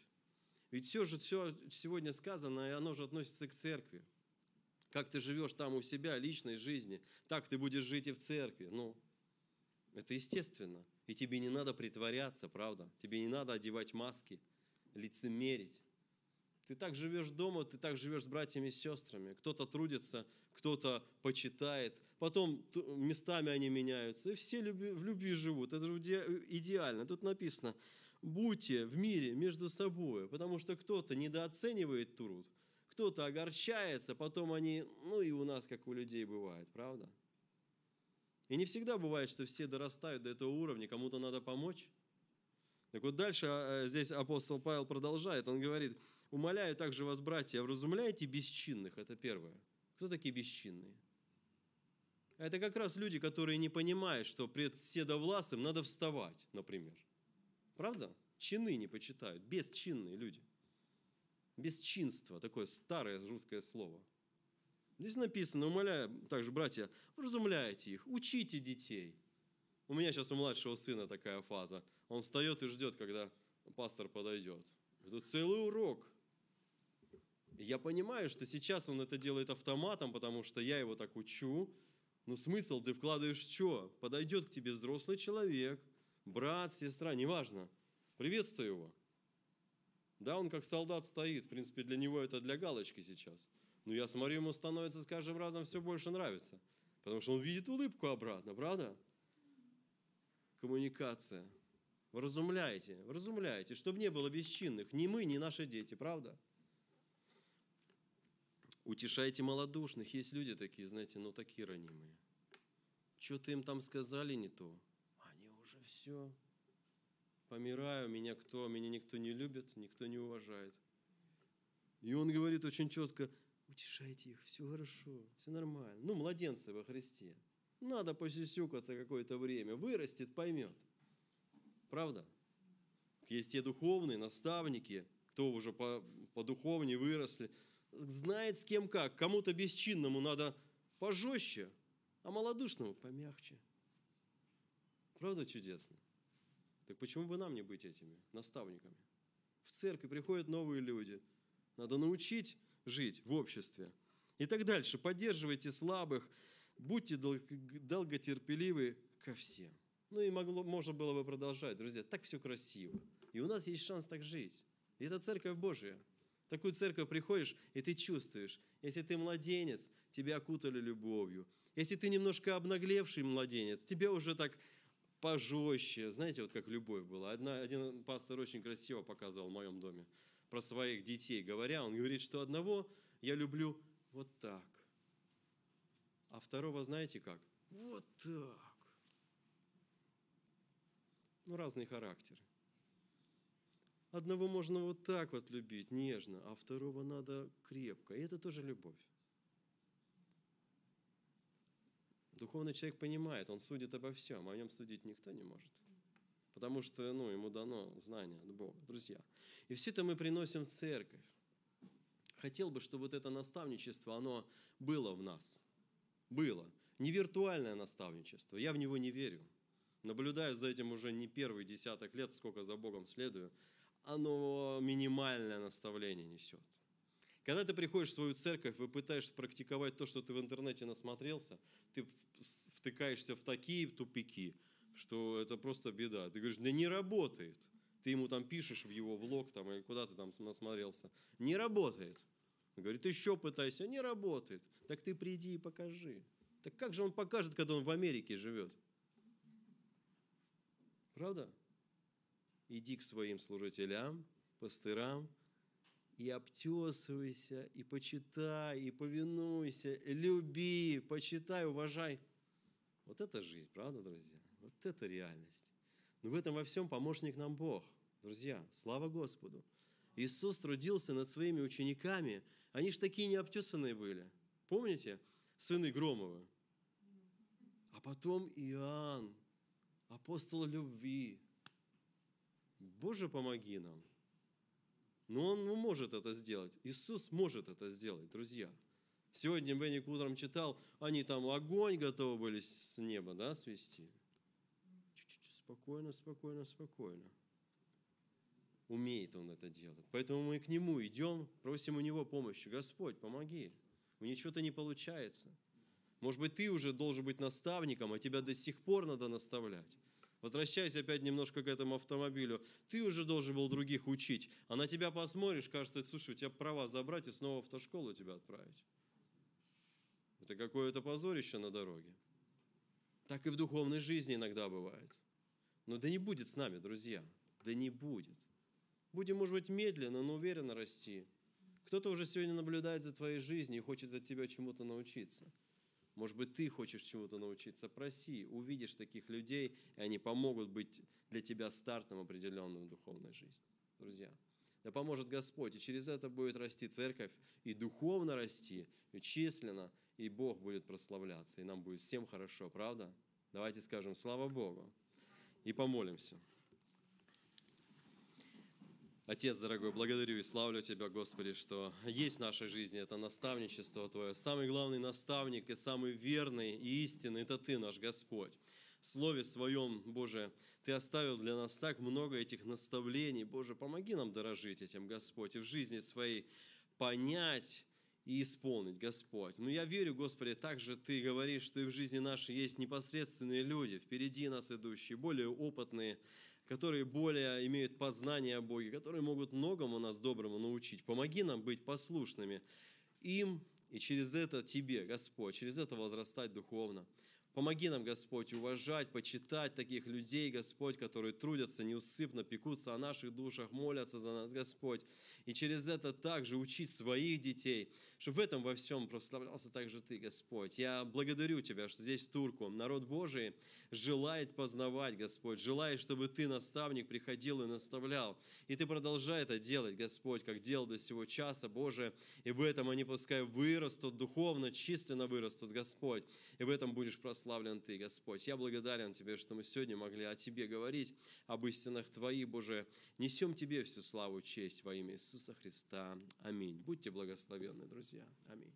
Ведь все же все сегодня сказано, и оно же относится к церкви. Как ты живешь там у себя, личной жизни, так ты будешь жить и в церкви. Ну, это естественно. И тебе не надо притворяться, правда? Тебе не надо одевать маски, лицемерить. Ты так живешь дома, ты так живешь с братьями и сестрами. Кто-то трудится, кто-то почитает. Потом местами они меняются. И все в любви живут. Это идеально. Тут написано, будьте в мире между собой. Потому что кто-то недооценивает труд, кто-то огорчается, потом они, ну и у нас, как у людей бывает, правда? И не всегда бывает, что все дорастают до этого уровня, кому-то надо помочь. Так вот дальше а, э, здесь апостол Павел продолжает, он говорит, умоляю также вас, братья, вразумляйте бесчинных, это первое. Кто такие бесчинные? Это как раз люди, которые не понимают, что пред седовласым надо вставать, например. Правда? Чины не почитают, бесчинные люди. Бесчинство, такое старое русское слово – Здесь написано, умоляю также, братья, вразумляйте их, учите детей. У меня сейчас у младшего сына такая фаза. Он встает и ждет, когда пастор подойдет. Это целый урок. я понимаю, что сейчас он это делает автоматом, потому что я его так учу. Но смысл ты вкладываешь что? Подойдет к тебе взрослый человек, брат, сестра, неважно. Приветствуй его. Да, он как солдат стоит. В принципе, для него это для галочки сейчас. Но я смотрю, ему становится с каждым разом все больше нравится. Потому что он видит улыбку обратно, правда? Коммуникация. Вразумляйте, вразумляйте, чтобы не было бесчинных. Ни мы, ни наши дети, правда? Утешайте малодушных. Есть люди такие, знаете, ну такие ранимые. Что-то им там сказали не то. Уже все. Помираю, меня кто? Меня никто не любит, никто не уважает. И он говорит очень четко, утешайте их, все хорошо, все нормально. Ну, младенцы во Христе. Надо посюсюкаться какое-то время, вырастет, поймет. Правда? Есть те духовные наставники, кто уже по, по духовнее выросли, знает с кем как. Кому-то бесчинному надо пожестче, а малодушному помягче. Правда чудесно? Так почему бы нам не быть этими наставниками? В церкви приходят новые люди. Надо научить жить в обществе. И так дальше. Поддерживайте слабых, будьте долготерпеливы ко всем. Ну и могло, можно было бы продолжать, друзья. Так все красиво. И у нас есть шанс так жить. И это церковь Божия. В такую церковь приходишь, и ты чувствуешь, если ты младенец, тебя окутали любовью. Если ты немножко обнаглевший младенец, тебя уже так пожестче. Знаете, вот как любовь была. Одна, один пастор очень красиво показывал в моем доме про своих детей говоря, он говорит, что одного я люблю вот так, а второго знаете как? Вот так. Ну, разный характер. Одного можно вот так вот любить, нежно, а второго надо крепко. И это тоже любовь. Духовный человек понимает, он судит обо всем, а о нем судить никто не может потому что ну, ему дано знание от Бога, друзья. И все это мы приносим в церковь. Хотел бы, чтобы вот это наставничество, оно было в нас. Было. Не виртуальное наставничество, я в него не верю. Наблюдаю за этим уже не первый десяток лет, сколько за Богом следую. оно минимальное наставление несет. Когда ты приходишь в свою церковь и пытаешься практиковать то, что ты в интернете насмотрелся, ты втыкаешься в такие тупики, что это просто беда. Ты говоришь, да не работает. Ты ему там пишешь в его влог там, или куда ты там насмотрелся. Не работает. Он говорит, еще пытайся, не работает. Так ты приди и покажи. Так как же он покажет, когда он в Америке живет? Правда? Иди к своим служителям, пастырам, и обтесывайся, и почитай, и повинуйся, люби, почитай, уважай. Вот это жизнь, правда, друзья? Вот это реальность. Но в этом во всем помощник нам Бог. Друзья, слава Господу. Иисус трудился над своими учениками. Они ж такие необтесанные были. Помните? Сыны Громова. А потом Иоанн, апостол любви. Боже, помоги нам. Но Он может это сделать. Иисус может это сделать, друзья. Сегодня Бенник утром читал, они там огонь готовы были с неба, да, свести. Чуть-чуть, спокойно, спокойно, спокойно. Умеет Он это делать. Поэтому мы к Нему идем, просим у Него помощи. Господь, помоги. У них что-то не получается. Может быть, ты уже должен быть наставником, а тебя до сих пор надо наставлять. Возвращаясь опять немножко к этому автомобилю, ты уже должен был других учить, а на тебя посмотришь, кажется, слушай, у тебя права забрать и снова в автошколу тебя отправить. Это какое-то позорище на дороге. Так и в духовной жизни иногда бывает. Но да не будет с нами, друзья, да не будет. Будем, может быть, медленно, но уверенно расти. Кто-то уже сегодня наблюдает за твоей жизнью и хочет от тебя чему-то научиться – может быть, ты хочешь чему-то научиться, проси, увидишь таких людей, и они помогут быть для тебя стартом определенным в духовной жизни. Друзья, да поможет Господь, и через это будет расти церковь, и духовно расти, и численно, и Бог будет прославляться, и нам будет всем хорошо, правда? Давайте скажем «Слава Богу» и помолимся. Отец дорогой, благодарю и славлю Тебя, Господи, что есть в нашей жизни это наставничество Твое. Самый главный наставник и самый верный и истинный – это Ты, наш Господь. В Слове Своем, Боже, Ты оставил для нас так много этих наставлений. Боже, помоги нам дорожить этим, Господь, и в жизни своей понять и исполнить, Господь. Но я верю, Господи, также Ты говоришь, что и в жизни нашей есть непосредственные люди, впереди нас идущие, более опытные, которые более имеют познание о Боге, которые могут многому нас доброму научить. Помоги нам быть послушными им и через это Тебе, Господь, через это возрастать духовно. Помоги нам, Господь, уважать, почитать таких людей, Господь, которые трудятся неусыпно, пекутся о наших душах, молятся за нас, Господь. И через это также учить своих детей, чтобы в этом во всем прославлялся также Ты, Господь. Я благодарю Тебя, что здесь в Турку народ Божий желает познавать, Господь, желает, чтобы Ты, наставник, приходил и наставлял. И Ты продолжай это делать, Господь, как делал до сего часа, Боже. И в этом они пускай вырастут духовно, численно вырастут, Господь. И в этом будешь прославлять прославлен Ты, Господь. Я благодарен Тебе, что мы сегодня могли о Тебе говорить, об истинах Твоих, Боже. Несем Тебе всю славу, честь во имя Иисуса Христа. Аминь. Будьте благословенны, друзья. Аминь.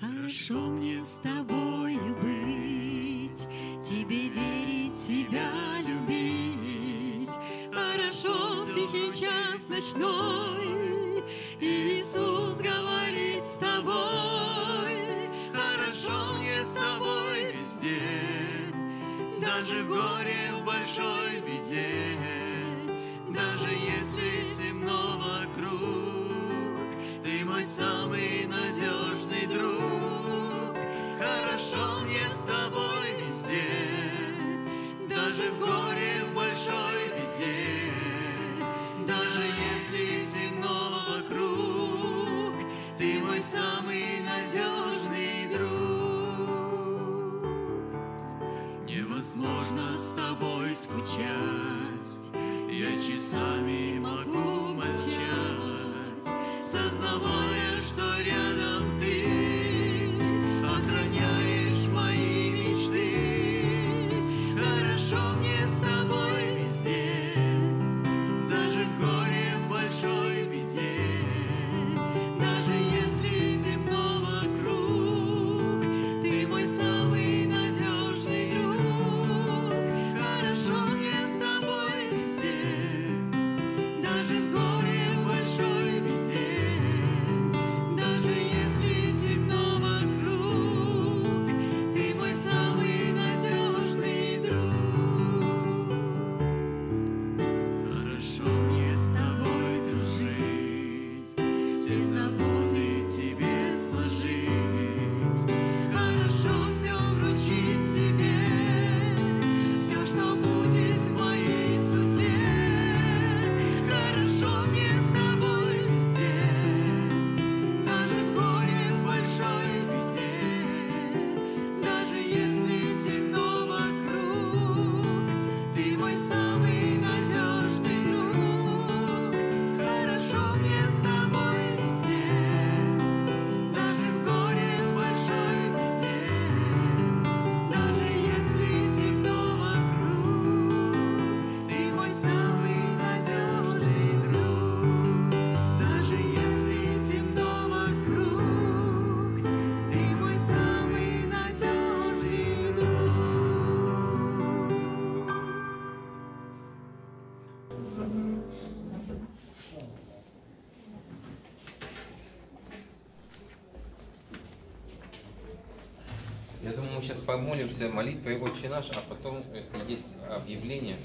Хорошо мне с тобой быть, Тебе верить, тебя любить. Хорошо в тихий час ночной Иисус говорит с тобой. Хорошо мне с тобой везде, Даже в горе, в большой беде, Даже если темно молчать, помолимся молитвой «Отче наш», а потом, если есть объявление,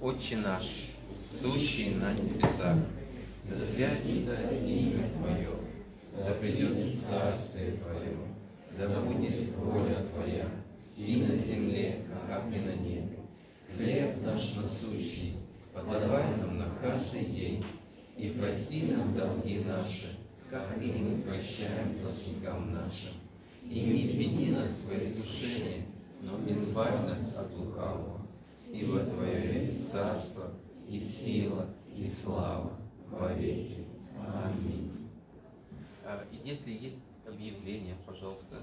«Отче наш, сущий на небесах, да святится имя Твое, да придет царствие Твое, да будет воля Твоя, и на земле, как и на небе. Хлеб наш насущный, подавай нам на каждый день, и прости нам долги наши, как и мы прощаем должникам нашим. И не введи нас в искушение, но избавь нас от лукавого. Ибо Твое есть царство, и сила, и слава во веки. Аминь. А, Если есть объявление, пожалуйста.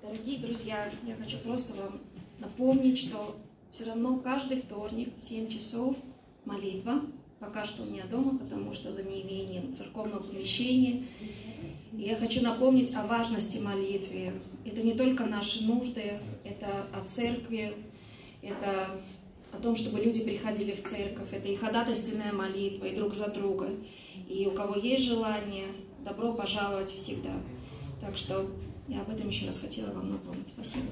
Дорогие друзья, я хочу просто вам напомнить, что все равно каждый вторник в 7 часов молитва. Пока что у меня дома, потому что за неимением церковного помещения. И я хочу напомнить о важности молитвы. Это не только наши нужды, это о церкви, это о том, чтобы люди приходили в церковь, это и ходатайственная молитва, и друг за друга. И у кого есть желание, добро пожаловать всегда. Так что я об этом еще раз хотела вам напомнить. Спасибо.